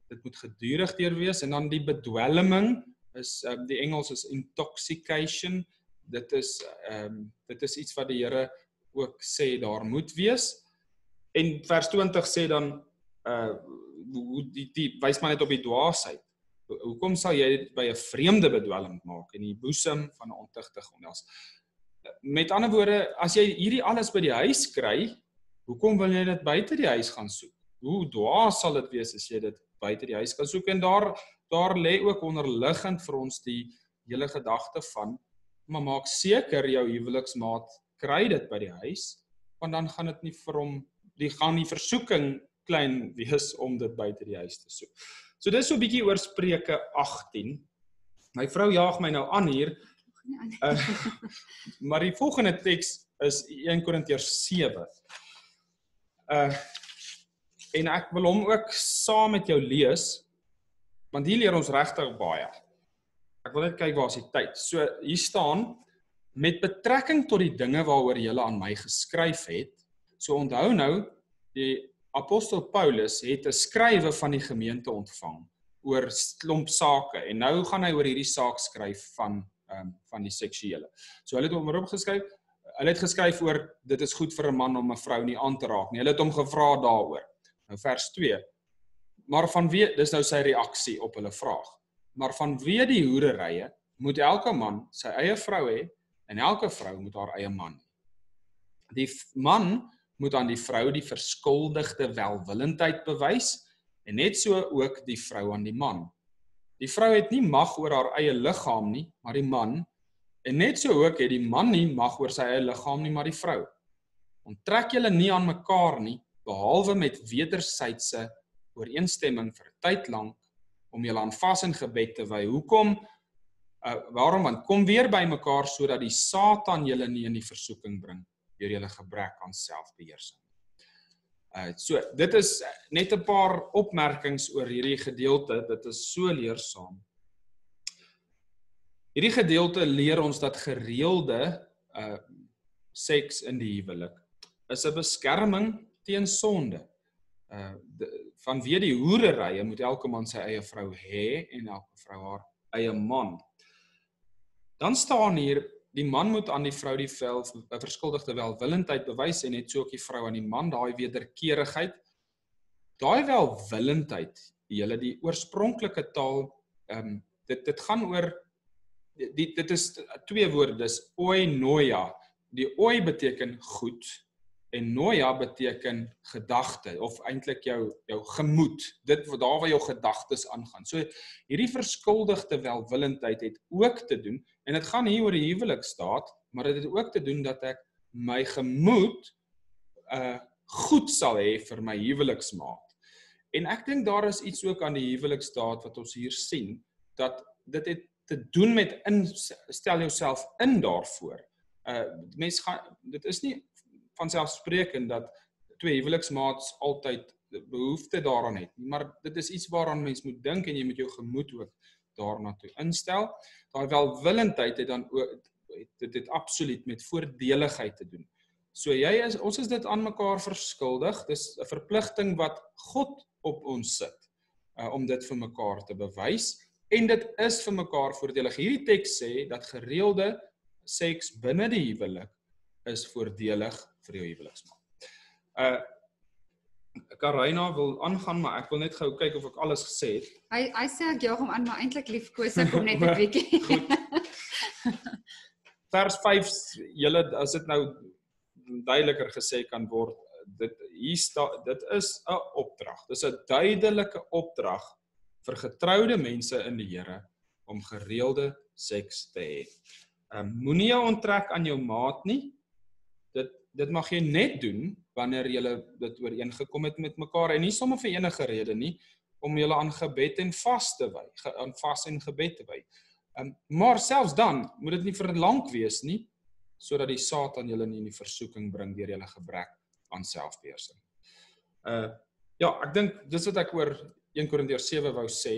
Dit moet gedurig deur wees en dan die bedwelming is um, die Engels is intoxication. Dit is ehm um, dit is iets wat die Here ook sê daar moet wees. En vers 20 sê dan uh hoe die die wys maar net op die dwaasheid. Hoekom sal jy dit by 'n vreemde bedwelm maak en die boesem van 'n ontigtige onels? Met ander woorde, as jy hierdie alles by die huis kry, hoekom wil jy dit buite die huis gaan soek? Hoe dwaas sal dit wees as jy dit buite die huis gaan soek en daar daar lê ook onderliggend vir ons die hele gedagte van maar maak seker jou huweliksmaat kry dit by die huis want dan gaan dit nie vir hom die gaan nie versoeking klein wees om dit buite die huis te soek. So dis so 'n bietjie oor Spreuke 18. My vrou jaag my nou aan hier. Uh, maar die volgende teks is 1 Korintiërs 7. Uh en ek wil hom ook saam met jou lees want hier leer ons regtig baie. Ek wil net kyk waar is die tyd. So hier staan met betrekking tot die dinge waaroor jy aan my geskryf het. So onthou nou die apostel Paulus het 'n skrywe van die gemeente ontvang oor klomp sake en nou gaan hy oor hierdie saak skryf van ehm um, van die seksuele. So hulle het hom erop geskryf. Hulle het geskryf oor dit is goed vir 'n man om 'n vrou nie aan te raak nie. Hulle het hom gevra daaroor. Nou vers Maar vanwe dis nou sy reaksie op hulle vraag. Maar vanwe die hoererye moet elke man sy eie vrou hê en elke vrou moet haar eie man. Die man moet aan die vrou die verskuldigde welwillendheid bewys en net so ook die vrou aan die man. Die vrou het nie mag oor haar eie liggaam nie, maar die man en net so ook het die man nie mag oor sy eie liggaam nie, maar die vrou. Onttrek julle nie aan mekaar nie behalwe met wederwysige ooreenstemming vir 'n tyd lank om julle aan vas en gebed te wy. Hoekom? Uh, waarom want kom weer by mekaar sodat die Satan julle nie in die versoeking bring deur julle gebrek aan selfbeheersing. Uh so dit is net 'n paar opmerkings oor hierdie gedeelte. Dit is so leersaam. Hierdie gedeelte leer ons dat gereelde uh seks in die huwelik is 'n beskerming teen sonde. Uh vanweë die hoererye moet elke man sy eie vrou hê en elke vrou haar eie man. Dan staan hier die man moet aan die vrou die vel 'n verskuldigde welwillendheid bewys en net so ook die vrou aan die man daai wederkerigheid. Daai welwillendheid, hele die oorspronklike taal ehm um, dit dit gaan oor die dit is twee woorde dis oi noia. Die oi beteken goed En noia beteken gedagte of eintlik jou jou gemoed. Dit wat daar waar jou gedagtes aangaan. So hierdie verskuldigde welwillendheid het ook te doen en dit gaan hier oor die huwelikstaat, maar dit het ook te doen dat ek my gemoed uh goed sal hê vir my huweliksmaat. En ek dink daar is iets ook aan die huweliksdaad wat ons hier sien dat dit het te doen met in stel jouself in daarvoor. Uh mens gaan dit is nie van selfsprekend dat twee huweliksmaats altyd behoefte daaraan het nie, maar dit is iets waaraan mens moet dink en jy moet jou gemoed ook daarna toe instel. Daai welwillendheid het dan ook dit het absoluut met voordeligheid te doen. So jy is ons is dit aan mekaar verskuldig. Dis 'n verpligting wat God op ons sit uh, om dit vir mekaar te bewys en dit is vir mekaar voordelig. Hierdie teks sê dat gereelde seks binne die huwelik is voordelig vir jou huweliksmaat. Uh Karina wil aangaan, maar ek wil net gou kyk of ek alles gesê het. Hy hy sê ek jaag hom aan, maar eintlik liefkoes ek hom net 'n bietjie. Vers 5, julle as dit nou duideliker gesê kan word, dit hier staan dit is 'n opdrag. Dis 'n duidelike opdrag vir getroude mense in die Here om gereelde seks te hê. Ehm um, moenie jou onttrek aan jou maat nie. Dit mag jy net doen wanneer jy dit ooreengekom het met mekaar en nie sommer vir enige rede nie om julle aan gebed en vas te wy, aan vas en gebed te wy. Um, maar selfs dan moet dit nie vir lank wees nie sodat die Satan julle nie in die versoeking bring deur julle gebrek aan selfbeheersing. Uh ja, ek dink dis wat ek oor 1 Korintiërs 7 wou sê.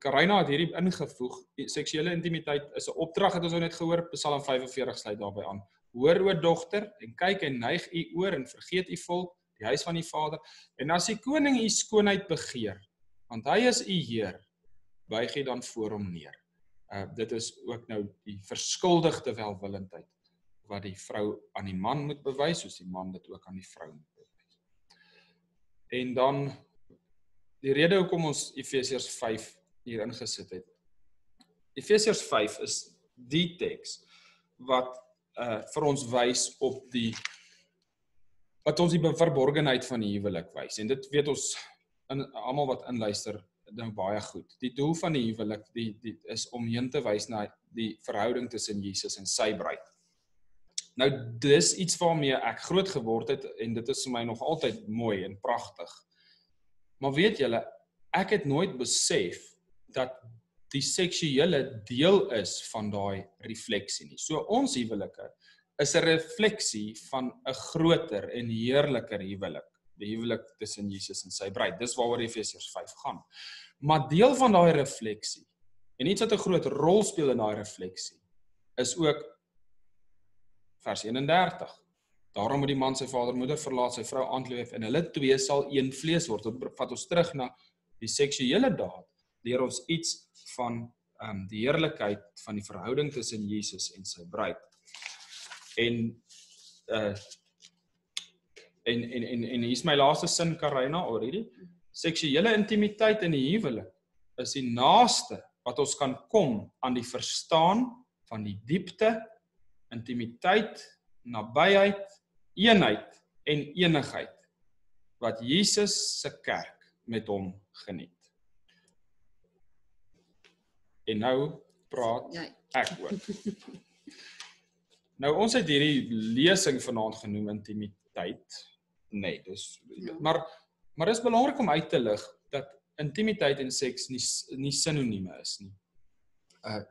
Karina het hierdie ingevoeg, seksuele intimiteit is 'n opdrag wat ons nou net gehoor, Psalm 45 sluit daarbey aan. Hoor o dogter en kyk en neig u oor en vergeet u volk, die huis van die Vader. En as die koning u skoonheid begeer, want hy is u Heer, buig hy dan voor hom neer. Uh dit is ook nou die verskuldigde welwillendheid wat die vrou aan die man moet bewys, soos die man dit ook aan die vrou moet bewys. En dan die rede hoekom ons Efesiërs 5 hier ingesit het. Efesiërs 5 is die teks wat uh vir ons wys op die wat ons die verborgenheid van die huwelik wys en dit weet ons in almal wat inluister nou baie goed. Die doel van die huwelik die die is om heen te wys na die verhouding tussen Jesus en sy bruid. Nou dis iets waarmee ek groot geword het en dit is vir my nog altyd mooi en pragtig. Maar weet julle, ek het nooit besef dat die seksuele deel is van daai refleksie nie. So ons huwelike is 'n refleksie van 'n groter en heerliker huwelik, die huwelik tussen Jesus en sy bruid. Dis waaroor Efesiërs 5 gaan. Maar deel van daai refleksie en iets wat 'n groot rol speel in daai refleksie is ook vers 31. Daarom moet die man sy vader moeder verlaat, sy vrou aanleef en hulle twee sal een vlees word. Dit vat ons terug na die seksuele daad leer ons iets van ehm um, die heerlikheid van die verhouding tussen Jesus en sy bruid. En uh en en en en hier's my laaste sin Karina already. Seksuele intimiteit in die huwelik is die naaste wat ons kan kom aan die verstaan van die diepte, intimiteit, nabyheid, eenheid en enigheid wat Jesus se kerk met hom geniet. En nou praat ja. ek oor. nou ons het hierdie lesing vanaand genoem intimiteit. Nee, dis ja. maar maar dis belangrik om uit te lig dat intimiteit en seks nie nie sinonieme is nie. Uh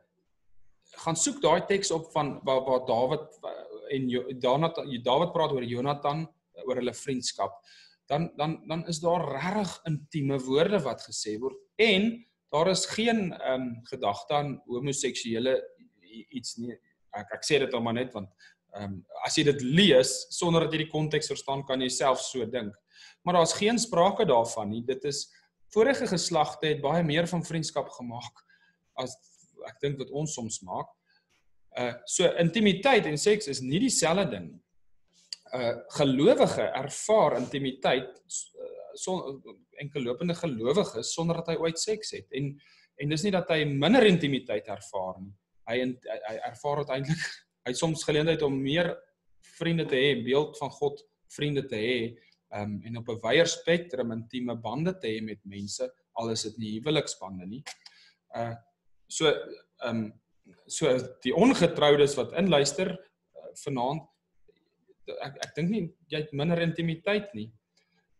gaan soek daai teks op van waar waar Dawid en daarna Dawid praat oor Jonathan oor hulle vriendskap. Dan dan dan is daar regtig intieme woorde wat gesê word en daar is geen ehm um, gedagte aan homoseksuele iets nie. Ek ek sê dit al maar net want ehm um, as jy dit lees sonder dat jy die konteks verstaan kan jy self so dink. Maar daar's geen sprake daarvan nie. Dit is vorige geslagte het baie meer van vriendskap gemaak as ek dink wat ons soms maak. Uh so intimiteit en seks is nie dieselfde ding nie. Uh gelowige ervaar intimiteit son enkel lopende gelowiges sonder dat hy ooit seks het en en dis nie dat hy minder intimiteit ervaar nie. Hy hy, hy ervaar dit eintlik hy soms geleentheid om meer vriende te hê, beeld van God vriende te hê um, en op 'n wyeer spektrum intieme bande te hê met mense al is dit nie huweliksbande nie. Uh so ehm um, so die ongetroudes wat inluister uh, vanaand ek ek dink nie jy het minder intimiteit nie.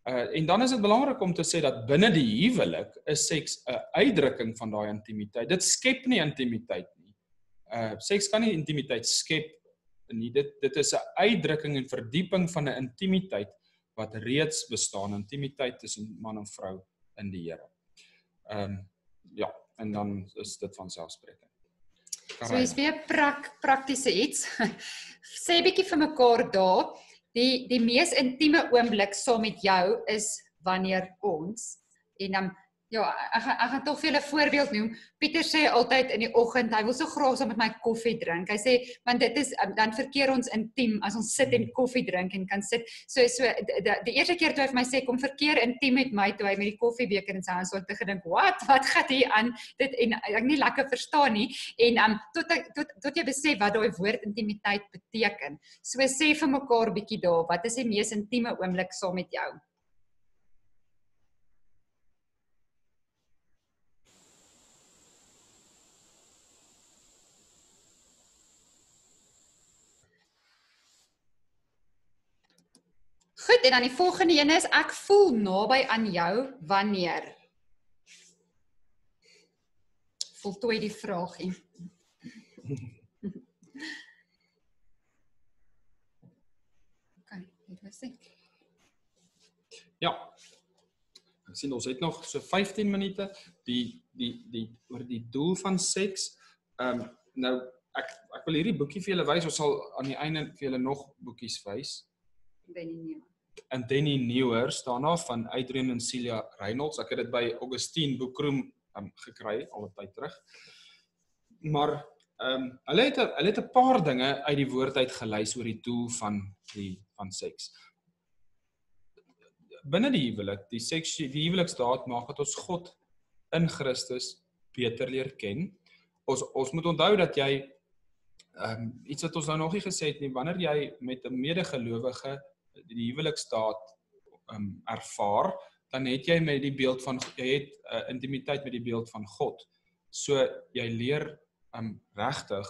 Uh en dan is dit belangrik om te sê dat binne die huwelik is seks 'n uitdrukking van daai intimiteit. Dit skep nie intimiteit nie. Uh seks kan nie intimiteit skep nie. Dit dit is 'n uitdrukking en verdieping van 'n intimiteit wat reeds bestaan, intimiteit tussen man en vrou in die Here. Ehm um, ja, en dan is dit van selfsprekend. So is weer prak praktiese iets. Sê bietjie vir mekaar daar, die die mees intieme oomblik saam met jou is wanneer ons en dan Ja, ek ek gaan tog vir julle voorbeeld noem. Pieter sê altyd in die oggend, hy wil so graag saam met my koffie drink. Hy sê want dit is um, dan verkeer ons intiem as ons sit en koffie drink en kan sit. So so die, die eerste keer toe hy vir my sê kom verkeer intiem met my toe hy met die koffiebeker in sy hand so te gedink, "Wat? Wat gaan hier aan?" Dit en ek nie lekker verstaan nie en um tot ek tot tot jy besef wat daai woord intimiteit beteken. So sê vir mekaar bietjie daar, wat is die mees intieme oomblik saam met jou? Goed, en dan die volgende een is ek voel naby aan jou wanneer Voltooi die vraagie. OK, dit was dit. Ja. Ek sien ons het nog so 15 minute die die die oor die doel van seks. Ehm um, nou ek ek wil hierdie boekie vir julle wys. Ons sal aan die einde vir julle nog boekies wys. Denny Neuer. En Denny Neuer staan daar van Adrian en Celia Reynolds. Ek het dit by Augustine Boekroom um, gekry al 'n tyd terug. Maar ehm um, hulle het hulle het 'n paar dinge uit die woord uit gelys oor die doel van die van seks. Binne die huwelik, die seks die huweliksdaad maak dat ons God in Christus beter leer ken. Ons ons moet onthou dat jy ehm um, iets wat ons nou nog nie gesê het nie, wanneer jy met 'n medegelowige die huweliksdaad um ervaar, dan het jy met die beeld van jy het uh, intimiteit met die beeld van God. So jy leer um regtig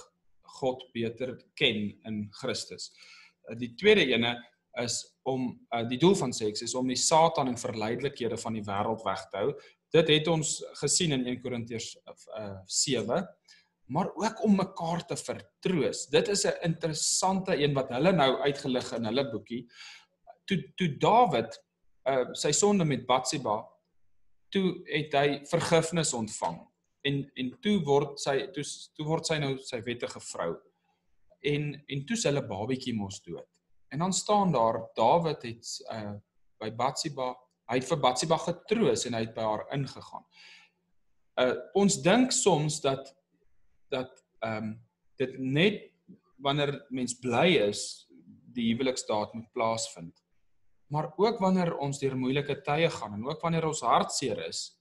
God beter ken in Christus. Uh, die tweede ene is om uh, die doel van seks is om die Satan en verleidelikhede van die wêreld weg te hou. Dit het ons gesien in 1 Korintiërs uh, 7 maar ook om mekaar te vertroos. Dit is 'n interessante een wat hulle nou uitgelig in hulle boekie toe toe Dawid uh sy sonde met Batsheba toe het hy vergifnis ontvang. En en toe word sy toe toe word sy nou sy wettige vrou. En en toe sy hulle babietjie mos dood. En dan staan daar Dawid het uh by Batsheba hy het vir Batsheba getroos en hy het by haar ingegaan. Uh ons dink soms dat dat ehm um, dit net wanneer mens bly is die huweliksdaad moet plaasvind maar ook wanneer ons deur moeilike tye gaan en ook wanneer ons hartseer is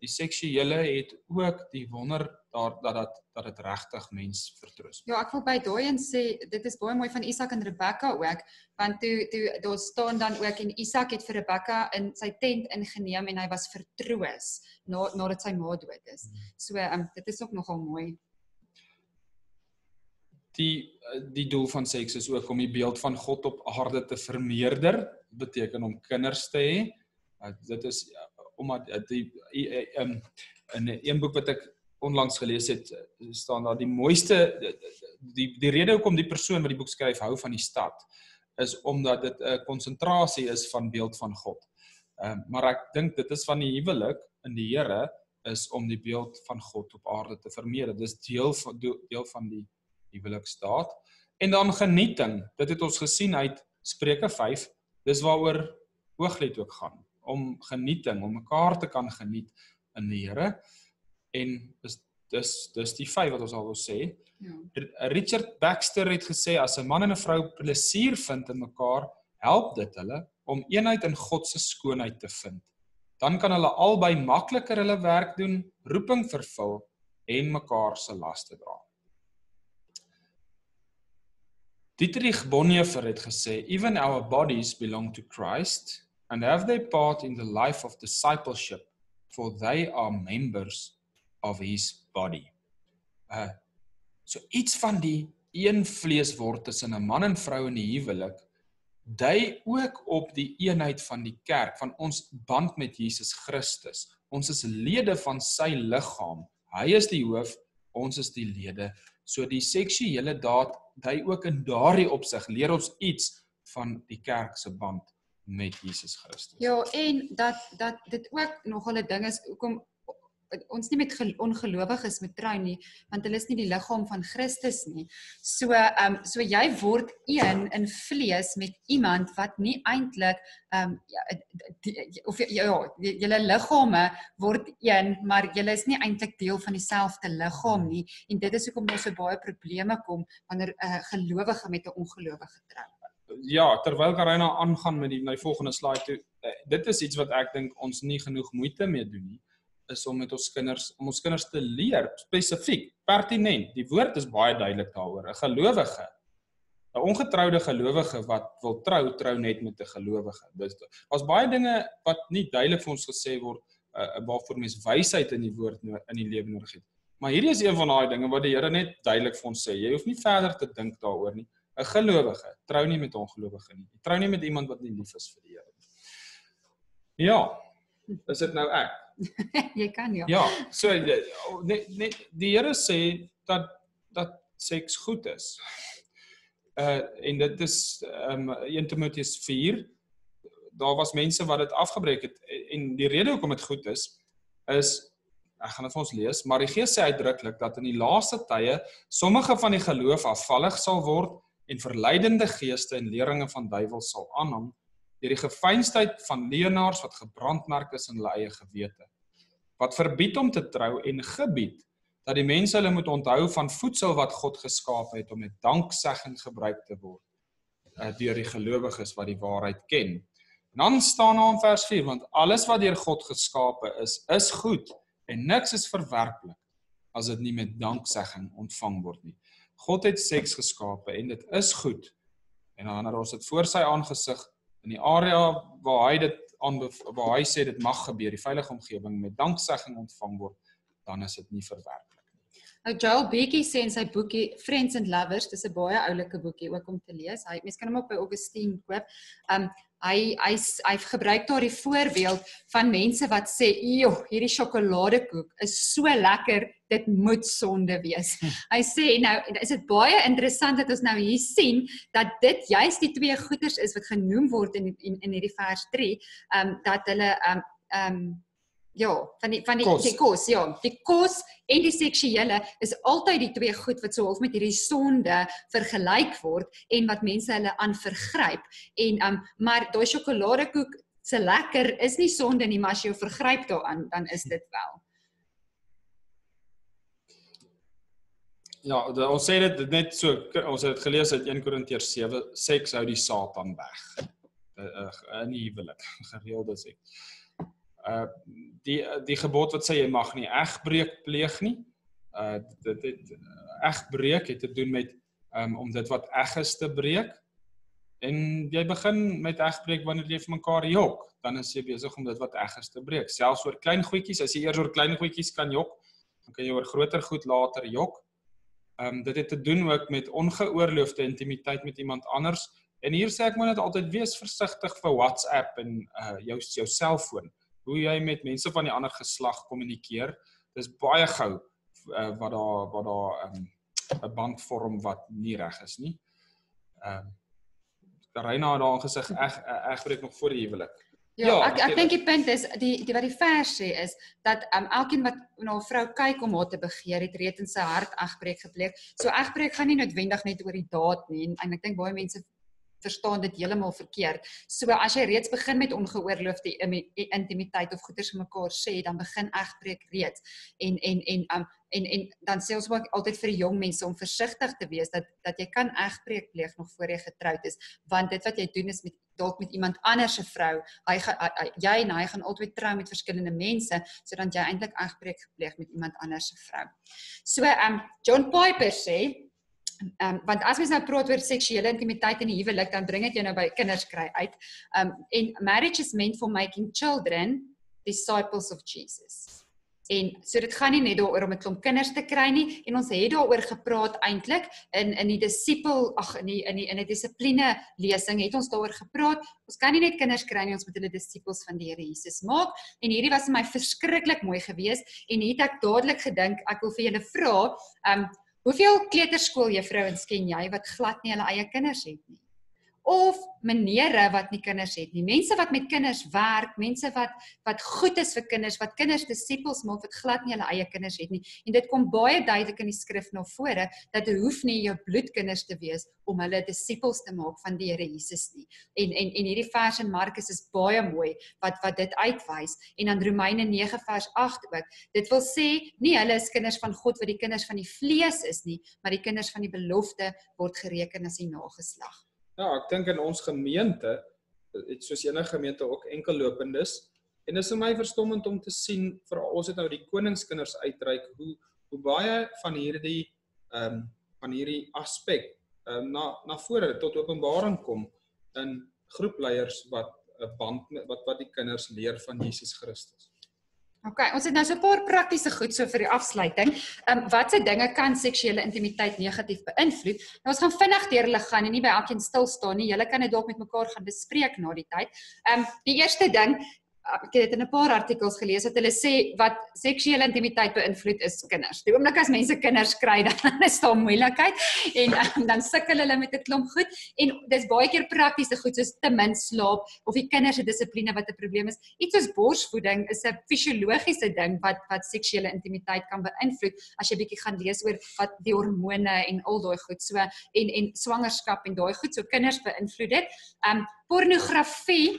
die seksuele het ook die wonder daar dat dat dat dit regtig mens vertroos. Ja, ek wil by daai en sê dit is baie mooi van Isak en Rebekka ook want toe toe daar staan dan ook en Isak het vir Rebekka in sy tent ingeneem en hy was vertroos na nadat sy ma dood is. Hmm. So um, dit is ook nogal mooi die die doel van seks is ook om die beeld van God op aarde te vermeerder beteken om kinders te hê uh, dit is uh, omdat uh, die um, in 'n een boek wat ek onlangs gelees het staan daar die mooiste die die rede hoekom die persoon wat die boek skryf hou van die stad is omdat dit 'n konsentrasie is van beeld van God. Ehm um, maar ek dink dit is van die huwelik in die Here is om die beeld van God op aarde te vermeerder. Dis deel van deel van die huweliksdaad. En dan genieting. Dit het ons gesien uit Spreuke 5. Dis waaroor Hooglied ook gaan om genieting, om mekaar te kan geniet in die Here. En dis dis dis die vyf wat ons al wil sê. Ja. Richard Baxter het gesê as 'n man en 'n vrou plesier vind in mekaar, help dit hulle om eenheid in God se skoonheid te vind. Dan kan hulle albei makliker hulle werk doen, roeping vervul en mekaar se laste dra. Dietrich Bonhoeffer het gesê, even our bodies belong to Christ and have their part in the life of discipleship for they are members of his body. Uh so iets van die een vlees word tussen 'n man en vrou in die huwelik dui ook op die eenheid van die kerk, van ons band met Jesus Christus. Ons is lede van sy liggaam. Hy is die hoof, ons is die lede. So die seksuele daad dui ook in daardie opsig leer ons iets van die kerk se band met Jesus Christus. Ja, en dat dat dit ook nog 'n ding is hoekom ons nie met ongelowiges met trou nie want hulle is nie die liggaam van Christus nie. So ehm um, so jy word een in vlees met iemand wat nie eintlik ehm um, ja, of ja julle liggame word een maar julle is nie eintlik deel van dieselfde liggaam nie en dit is hoekom daar so baie probleme kom wanneer 'n uh, gelowige met 'n ongelowige trou. Ja, terwyl Karina aangaan met die na die volgende slide toe, uh, dit is iets wat ek dink ons nie genoeg moeite mee doen nie is om met ons kinders om ons kinders te leer spesifiek pertinent. Die woord is baie duidelik daaroor. 'n Gelowige 'n ongetroude gelowige wat wil trou, trou net met 'n gelowige. Dis daar's baie dinge wat nie duidelik vir ons gesê word uh waarvoor mens wysheid in die woord in die lewe nodig het. Maar hierdie is een van daai dinge wat die Here net duidelik vir ons sê. Jy hoef nie verder te dink daaroor nie. 'n Gelowige trou nie met 'n ongelowige nie. Trou nie met iemand wat nie lief is vir die Here nie. Ja. Is dit nou ek? jy kan ja. Ja, so net net die Here sê dat dat seks goed is. Uh en dit is um 1 Timoteus 4 daar was mense wat dit afgebreek het en die rede hoekom dit goed is is ek gaan dit vir ons lees maar die Gees sê uitdruklik dat in die laaste tye sommige van die geloof afvallig sal word en verleidende geeste en leringe van duiwels sal aanhang deur die gefeinstheid van leenaars wat gebrandmerk is in hulle eie gewete wat verbied om te trou en gebied dat die mense hulle moet onthou van voedsel wat God geskaap het om met danksegging gebruik te word uh, deur die gelowiges wat die waarheid ken. En dan staan daar in vers 4 want alles wat deur God geskape is is goed en niks is verwerplik as dit nie met danksegging ontvang word nie. God het seks geskape en dit is goed. En dan wanneer ons dit voor sy aangesig in die area waar hy dit aan waar hy sê dit mag gebeur, die veilige omgewing met danksegging ontvang word, dan is dit nie verwerklik nie. Nou Joel Beatty sê in sy boekie Friends and Lovers, dis 'n baie oulike boekie ook om te lees. Hy mense kan hom ook by Augustine koop. Um hy hy hy gebruik daar die voorbeeld van mense wat sê, "Joh, hierdie sjokoladekoek is so lekker, dit moet sonde wees." Hm. Hy sê nou, is dit baie interessant dat ons nou hier sien dat dit juist die twee goeders is wat genoem word in in, in hierdie vers 3, um dat hulle um um ja, van die van die kos. die kos, ja, die kos en die seksuele is altyd die twee goed wat so half met hierdie sonde vergelyk word en wat mense hulle aan vergryp. En um maar daai sjokoladekoek se lekker is nie sonde nie, maar as jy jou vergryp daaraan, dan is dit wel. Ja, da, ons sê dit net so ons het gelees uit 1 Korintiërs 7 seks hou die satan weg. Uh, uh, in die huwelik, gereelde seks uh die die gebod wat sê jy mag nie egbreek pleeg nie. Uh dit het egbreek het te doen met um om dit wat eg is te breek. En jy begin met egbreek wanneer jy vir mekaar jok, dan is jy besig om dit wat eg is te breek. Selfs oor klein goedjies, as jy eers oor klein goedjies kan jok, dan kan jy oor groter goed later jok. Um dit het te doen ook met ongeoorloofde intimiteit met iemand anders. En hier sê ek moet net altyd wees versigtig vir WhatsApp en uh jou jou selfoon hoe jy met mense van die ander geslag kommunikeer. Dis baie gou uh, wat daar wat daar 'n um, band vorm wat nie reg is nie. Ehm uh, Karina het daar gesig eg eg breek nog voor die huwelik. Ja, ja ek ek dink die punt is die die wat die vers sê is dat um, elkeen wat na 'n vrou kyk om haar te begeer, het reeds in sy hart egbreek gepleeg. So egbreek gaan nie noodwendig net oor die daad nie en, en ek dink baie mense verstaan dit heeltemal verkeerd. So as jy reeds begin met ongeoorloofde intimiteit of goeters vir mekaar sê, dan begin egbreek reeds. En en en um en en dan sê ons ook altyd vir die jong mense om versigtig te wees dat dat jy kan egbreek pleeg nog voor jy getroud is, want dit wat jy doen is met dalk met iemand anders se vrou. Hy gaan jy en hy gaan altyd trou met verskillende mense sodat jy eintlik egbreek gepleeg met iemand anders se vrou. So um John Piper sê Ehm um, want as mens nou praat oor seksuele intimiteit in die huwelik dan bring dit jou nou by kinders kry uit. Ehm um, en marriage is meant for making children disciples of Jesus. En so dit gaan nie net daaroor om 'n klomp kinders te kry nie en ons het daaroor gepraat eintlik in in die disipel ag in die in die in die dissipline lesing het ons daaroor gepraat. Ons kan nie net kinders kry nie, ons moet hulle disippels van die Here Jesus maak. En hierdie was vir my verskriklik mooi geweest en het ek dadelik gedink ek wil vir julle vra, ehm um, hoeveel kleuterskooljuffrouens ken jy wat glad nie hulle eie kinders het nie? Of menere wat nie kinders het nie. Mense wat met kinders werk, mense wat wat goed is vir kinders, wat kinders disippels maak wat glad nie hulle eie kinders het nie. En dit kom baie duidelik in die skrif na vore dat dit hoef nie jou bloedkinders te wees om hulle disippels te maak van die Here Jesus nie. En en en hierdie vers in Markus is baie mooi wat wat dit uitwys en dan Romeine 9 vers 8 ook. Dit wil sê nie hulle is kinders van God wat die kinders van die vlees is nie, maar die kinders van die belofte word gereken as die nageslag. Ja, ek dink in ons gemeente het soos enige gemeente ook enkellopendes en dit is vir my verstommend om te sien vir ons het nou die koningskinders uitreik hoe hoe baie van hierdie ehm um, van hierdie aspek ehm um, na na vore tot openbaring kom in groepleiers wat 'n band wat wat die kinders leer van Jesus Christus. OK, ons het nou so 'n paar praktiese goed so vir die afsluiting. Ehm um, watse dinge kan seksuele intimiteit negatief beïnvloed? Nou ons gaan vinnig deur hulle gaan en nie by elkeen stil staan nie. Julle kan dit dalk met mekaar gaan bespreek na die tyd. Ehm um, die eerste ding ek het dit in 'n paar artikels gelees dat hulle sê wat seksuele intimiteit beïnvloed is kinders. Die oomblik as mense kinders kry dan is daar moeilikheid en um, dan sukkel hulle met 'n klomp goed en dis baie keer praktiese goed soos te min slaap of die kinders se dissipline wat 'n probleem is. Iets soos borsvoeding is 'n fisiologiese ding wat wat seksuele intimiteit kan beïnvloed as jy bietjie gaan lees oor wat die hormone en al daai goed so en en swangerskap en daai goed so kinders beïnvloed dit. Um pornografie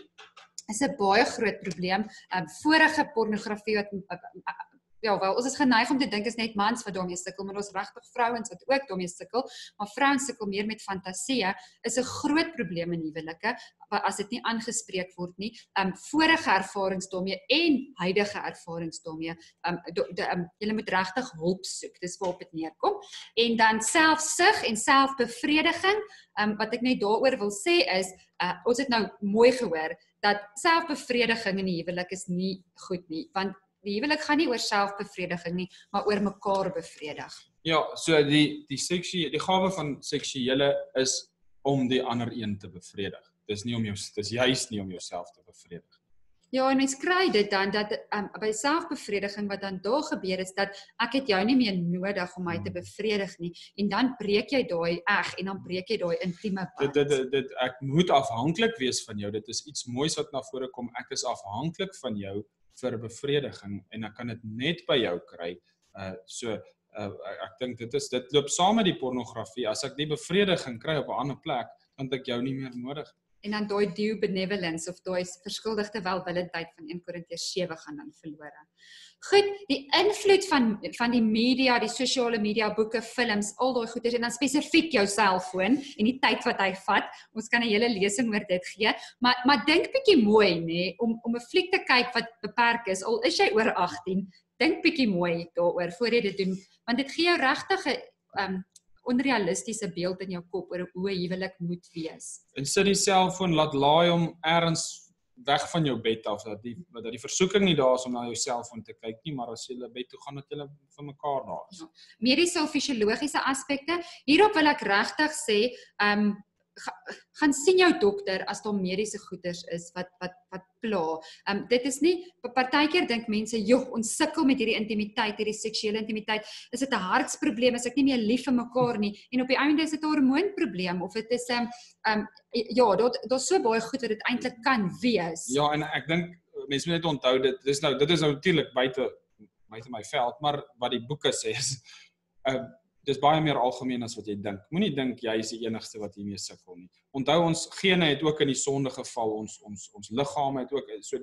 is 'n baie groot probleem. Ehm um, vorige pornografie wat uh, ja, wel ons is geneig om te dink is net mans wat daarmee sukkel, maar ons regtig vrouens wat ook daarmee sukkel, maar vrouens sukkel meer met fantasie is 'n groot probleem in huwelike as dit nie aangespreek word nie. Ehm um, vorige ervarings daarmee en huidige ervarings daarmee, ehm um, um, jy moet regtig hulp soek. Dis waarop dit neerkom. En dan selfsug en selfbevrediging, ehm um, wat ek net daaroor wil sê is, uh, ons het nou mooi gehoor dat selfbevrediging in die huwelik is nie goed nie, want die huwelik gaan nie oor selfbevrediging nie, maar oor mekaar bevredig. Ja, so die die seksie die gawe van seksuele is om die ander een te bevredig. Dis nie om jou dis juis nie om jouself te bevredig. Ja, en mens kry dit dan dat um, by selfbevrediging wat dan daar gebeur is dat ek het jou nie meer nodig om my te hmm. bevredig nie en dan breek jy daai eg en dan breek jy daai intieme band. Dit dit dit ek moet afhanklik wees van jou. Dit is iets moois wat na vore kom. Ek is afhanklik van jou vir bevrediging en ek kan dit net by jou kry. Uh so uh, ek dink dit is dit loop saam met die pornografie. As ek die bevrediging kry op 'n ander plek, dan het ek jou nie meer nodig en dan daai due benevolence of daai verskuldigde welwillendheid van 1 Korintiërs 7 gaan dan verlore. Goed, die invloed van van die media, die sosiale media, boeke, films, al daai goeders en dan spesifiek jou selfoon en die tyd wat hy vat. Ons kan 'n hele lesing oor dit gee, maar maar dink bietjie mooi nê om om 'n fliek te kyk wat beperk is. Al is jy oor 18, dink bietjie mooi daaroor voor jy dit doen, want dit gee jou regtig 'n um, onrealistiese beeld in jou kop oor hoe 'n huwelik moet wees. En sit die selfoon laat laai om ergens weg van jou bed af dat die dat die versoeking nie daar is om na jou selfoon te kyk nie, maar as jy bed toe gaan dat jy vir mekaar daar is. Ja. Mediese of fisiologiese aspekte. Hierop wil ek regtig sê, ehm um, gaan sien jou dokter as daar mediese goeters is wat wat wat pla. Um, dit is nie partykeer dink mense, "Jog, ons sukkel met hierdie intimiteit, hierdie seksuele intimiteit. Is dit 'n hartsprobleem? Is ek nie meer lief vir mekaar nie?" En op die einde is dit 'n hormoonprobleem of dit is 'n um, um, ja, daar daar's so baie goed wat dit eintlik kan wees. Ja, en ek dink mense moet net onthou dit dis nou dit is nou natuurlik buite buite my veld, maar wat die boeke sê is uh, dis baie meer algemeen as wat jy dink. Moenie dink jy is die enigste wat hiermee sukkel nie. Onthou ons gene het ook in die sonde geval. Ons ons ons liggame het ook so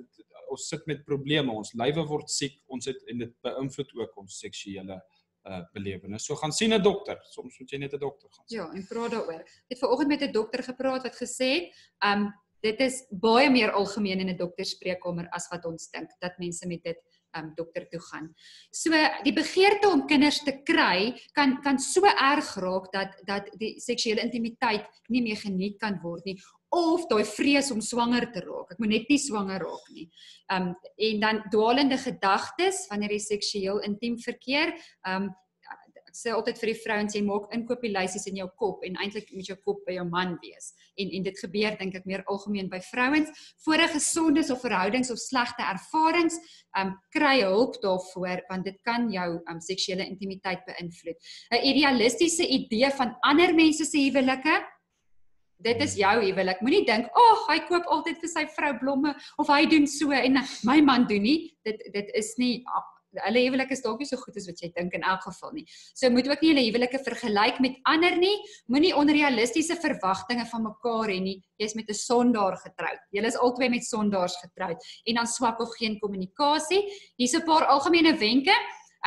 ons sit met probleme. Ons lywe word siek. Ons het en dit beïnvloed ook ons seksuele uh belewenis. So gaan sien 'n dokter. Soms moet jy net 'n dokter gaan sien. Ja, en praat daaroor. Ek het vanoggend met 'n dokter gepraat wat gesê het, um dit is baie meer algemeen in 'n dokterspreekkamer as wat ons dink dat mense met dit um dokter toe gaan. So die begeerte om kinders te kry kan kan so erg raak dat dat die seksuele intimiteit nie meer geniet kan word nie of daai vrees om swanger te raak. Ek moet net nie swanger raak nie. Um en dan dwaalende gedagtes wanneer jy seksueel intiem verkeer. Um ek sê altyd vir die vrouens jy maak inkopieslysies in jou kop en eintlik moet jou kop by jou man wees. En en dit gebeur dink ek meer algemeen by vrouens. Vorige sondes of verhoudings of slegte ervarings, um kry hulp daarvoor want dit kan jou um seksuele intimiteit beïnvloed. 'n Idealistiese idee van ander mense se huwelike dit is jou huwelik. Moenie dink, "Ag, oh, hy koop altyd vir sy vrou blomme of hy doen so en my man doen nie." Dit dit is nie hulle huwelik is dalk nie so goed as wat jy dink in elk geval nie. So moet ook nie hulle huwelike vergelyk met ander nie. Moenie onrealistiese verwagtinge van mekaar hê nie. Jy's met 'n sondaar getroud. Julle is albei met sondaars getroud en dan swak of geen kommunikasie. Hier's 'n paar algemene wenke.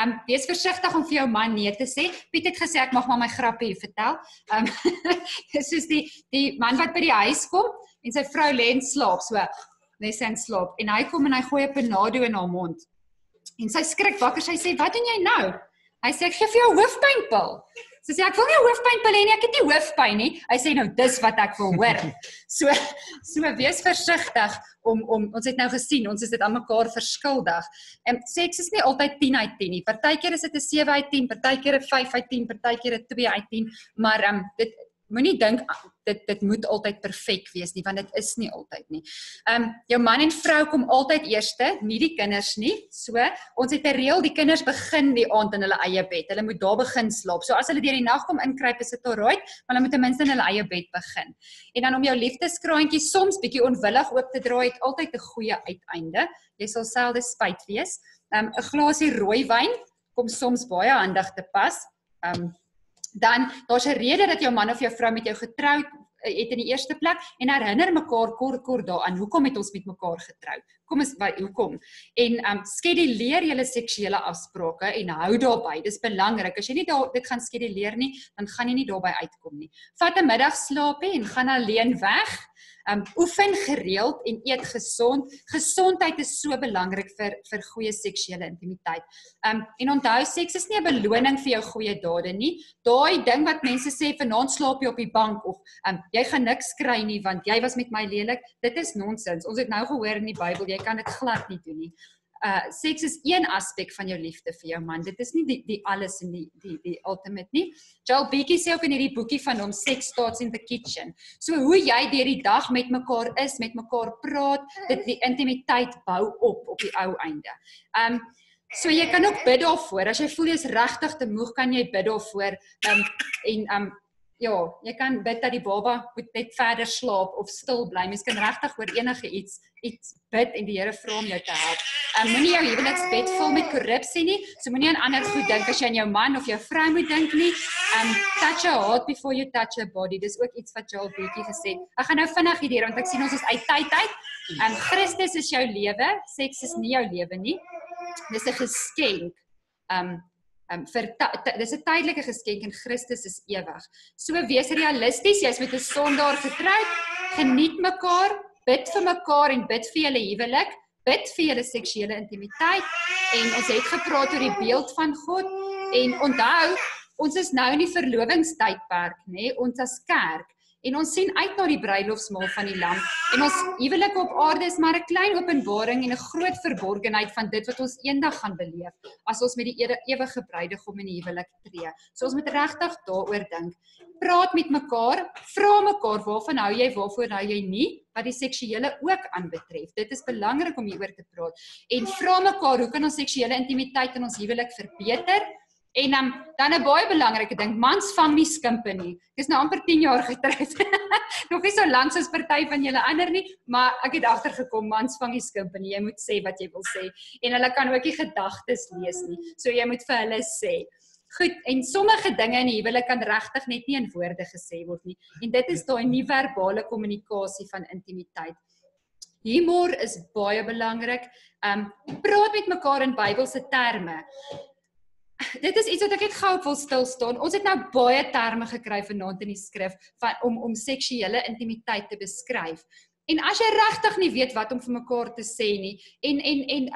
Um wees versigtig om vir jou man nee te sê. Piet het gesê ek mag maar my grappie vertel. Um dis soos die die man wat by die huis kom en sy vrou lê en slaap so. Net sy slaap en hy kom en hy gooi 'n panado in haar mond. En sy skrik wakker. Sy sê, "Wat doen jy nou?" Hy sê, "Ek gee vir jou hoofpynpil." Sy sê, "Ek wil nie hoofpynpil hê nie. Ek het nie hoofpyn nie." Hy sê, "Nou dis wat ek wil hoor." So so wees versigtig om om ons het nou gesien ons is dit aan mekaar verskuldig. En seks is nie altyd 10 uit 10 nie. Partykeer is dit 'n 7 uit 10, partykeer 'n 5 uit 10, partykeer 'n 2 uit 10, maar ehm um, dit moenie dink dit dit moet altyd perfek wees nie want dit is nie altyd nie. Ehm um, jou man en vrou kom altyd eerste, nie die kinders nie. So, ons het 'n reël, die kinders begin die aand in hulle eie bed. Hulle moet daar begin slaap. So as hulle deur die nag kom inkruip, is dit alright, maar hulle moet ten minste in hulle eie bed begin. En dan om jou liefdeskraantjie soms bietjie onwillig oop te draai, het altyd 'n goeie uiteinde. Jy sal selde spyt wees. Ehm um, 'n glasie rooi wyn kom soms baie handig te pas. Ehm um, dan daar's 'n rede dat jou man of jou vrou met jou getroud eh, het in die eerste plek en herinner mekaar kort kort daaraan hoekom het ons met mekaar getroud kom is wat hoekom en um skeduleer julle seksuele afsprake en hou daarby dis belangrik as jy nie daar dit gaan skeduleer nie dan gaan jy nie daarby uitkom nie vat 'n middagslaapie en gaan alleen weg Um oefen gereeld en eet gesond. Gesondheid is so belangrik vir vir goeie seksuele intimiteit. Um en onthou seks is nie 'n beloning vir jou goeie dade nie. Daai ding wat mense sê vanaand slaap jy op die bank of um jy gaan niks kry nie want jy was met my lelik, dit is nonsens. Ons het nou gehoor in die Bybel jy kan dit glad nie doen nie uh seks is een aspek van jou liefde vir jou man. Dit is nie die die alles in die die die ultimate nie. Joel Beatty sê ook in hierdie boekie van hom Sex Starts in the Kitchen. So hoe jy deur die dag met mekaar is, met mekaar praat, dit die intimiteit bou op op die ou einde. Um so jy kan ook bid daarvoor. As jy voel jy's regtig te moeg, kan jy bid daarvoor. Um en um ja, jy kan bid dat die baba moet net verder slaap of stil bly. Mens kan regtig oor enige iets iets bid en die Here vra om jou te help. Um, moenie jou huweliksbed vul met korrupsie nie. So moenie aan ander goed dink as jy aan jou man of jou vrou moet dink nie. Um touch your heart before you touch your body. Dis ook iets wat Joel Beatty gesê het. Ek gaan nou vinnig hierdeur want ek sien ons is uit tyd uit. Um Christus is jou lewe, seks is nie jou lewe nie. Dis 'n geskenk. Um um, vir dis 'n tydelike geskenk en Christus is ewig. So wees realisties, jy's met 'n sondaar getroud, geniet mekaar, bid vir mekaar en bid vir julle huwelik, bid vir julle seksuele intimiteit en ons het gepraat oor die beeld van God en onthou, ons is nou in die verlovingstydperk, nê, nee, ons as kerk en ons sien uit na die bruilofsmaal van die lam en ons huwelik op aarde is maar 'n klein openbaring en 'n groot verborgenheid van dit wat ons eendag gaan beleef as ons met die ewige bruidegom in die huwelik tree. So ons moet regtig daaroor dink. Praat met mekaar, vra mekaar waarvan hou jy, waarvoor hou jy nie, wat die seksuele ook aanbetref. Dit is belangrik om hieroor te praat en vra mekaar hoe kan ons seksuele intimiteit in ons huwelik verbeter? En um, dan 'n baie belangrike ding, mans vang nie skimpe nie. Ek is nou amper 10 jaar getroud. Nog nie so lank soos party van julle ander nie, maar ek het agtergekom mans vang nie skimpe nie. Jy moet sê wat jy wil sê en hulle kan ook nie gedagtes lees nie. So jy moet vir hulle sê. Goed, en sommige dinge in huwelik kan regtig net nie in woorde gesê word nie. En dit is daai nie-verbale kommunikasie van intimiteit. Humor is baie belangrik. Um praat met mekaar in Bybelse terme dit is iets wat ek net gou wil stil staan. Ons het nou baie terme gekry vanaand in die skrif van om om seksuele intimiteit te beskryf. En as jy regtig nie weet wat om vir mekaar te sê nie en en en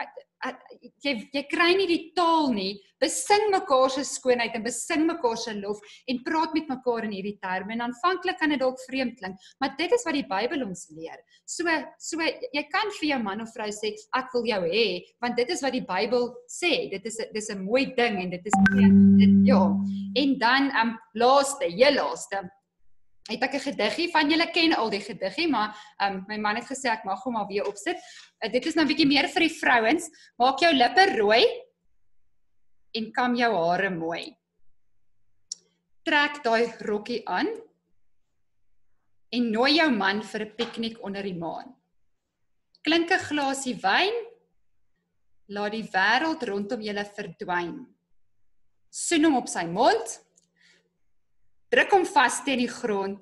jy jy kry nie die taal nie. Besing mekaar se skoonheid en besing mekaar se lof en praat met mekaar in hierdie terme. En aanvanklik kan dit dalk vreemd klink, maar dit is wat die Bybel ons leer. So so jy kan vir jou man of vrou sê ek wil jou hê, want dit is wat die Bybel sê. Dit is dis 'n mooi ding en dit is dit ja. En dan um laaste, heel laaste het ek 'n gediggie van julle ken al die gediggie, maar um my man het gesê ek mag hom maar weer opsit. Uh, dit is nou 'n bietjie meer vir die vrouens. Maak jou lippe rooi en kam jou hare mooi. Trek daai rokkie aan en nooi jou man vir 'n piknik onder die maan. Klink 'n glasie wyn. Laat die wêreld rondom julle verdwyn. Soen hom op sy mond druk hom vas teen die grond.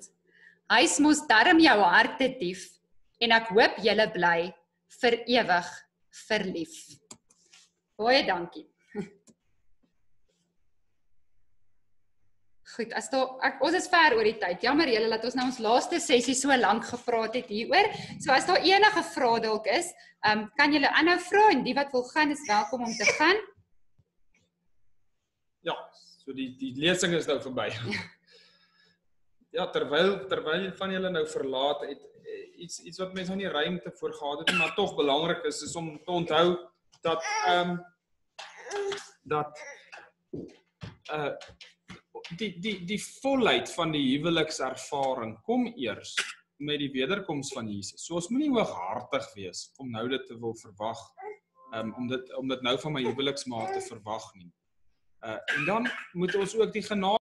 Hy's mos darm jou harte dief en ek hoop julle bly vir ewig verlief. Baie dankie. Goed, as daar ek ons is ver oor die tyd. Jammer julle dat ons nou ons laaste sessie so lank gepraat het hieroor. So as daar enige vrae dalk is, ehm um, kan julle aanhou vra en die wat wil gaan is welkom om te gaan. Ja, so die die lesing is nou verby. ja, terwyl terwyl van julle nou verlaat het eh, iets iets wat mense nou nie ruimte voor gehad het maar tog belangrik is is om te onthou dat ehm um, dat uh die die die volheid van die huwelikservaring kom eers met die wederkoms van Jesus. So ons moenie hooghartig wees om nou dit te wil verwag um, om dit om dit nou van my huweliksmaat te verwag nie. Uh en dan moet ons ook die genade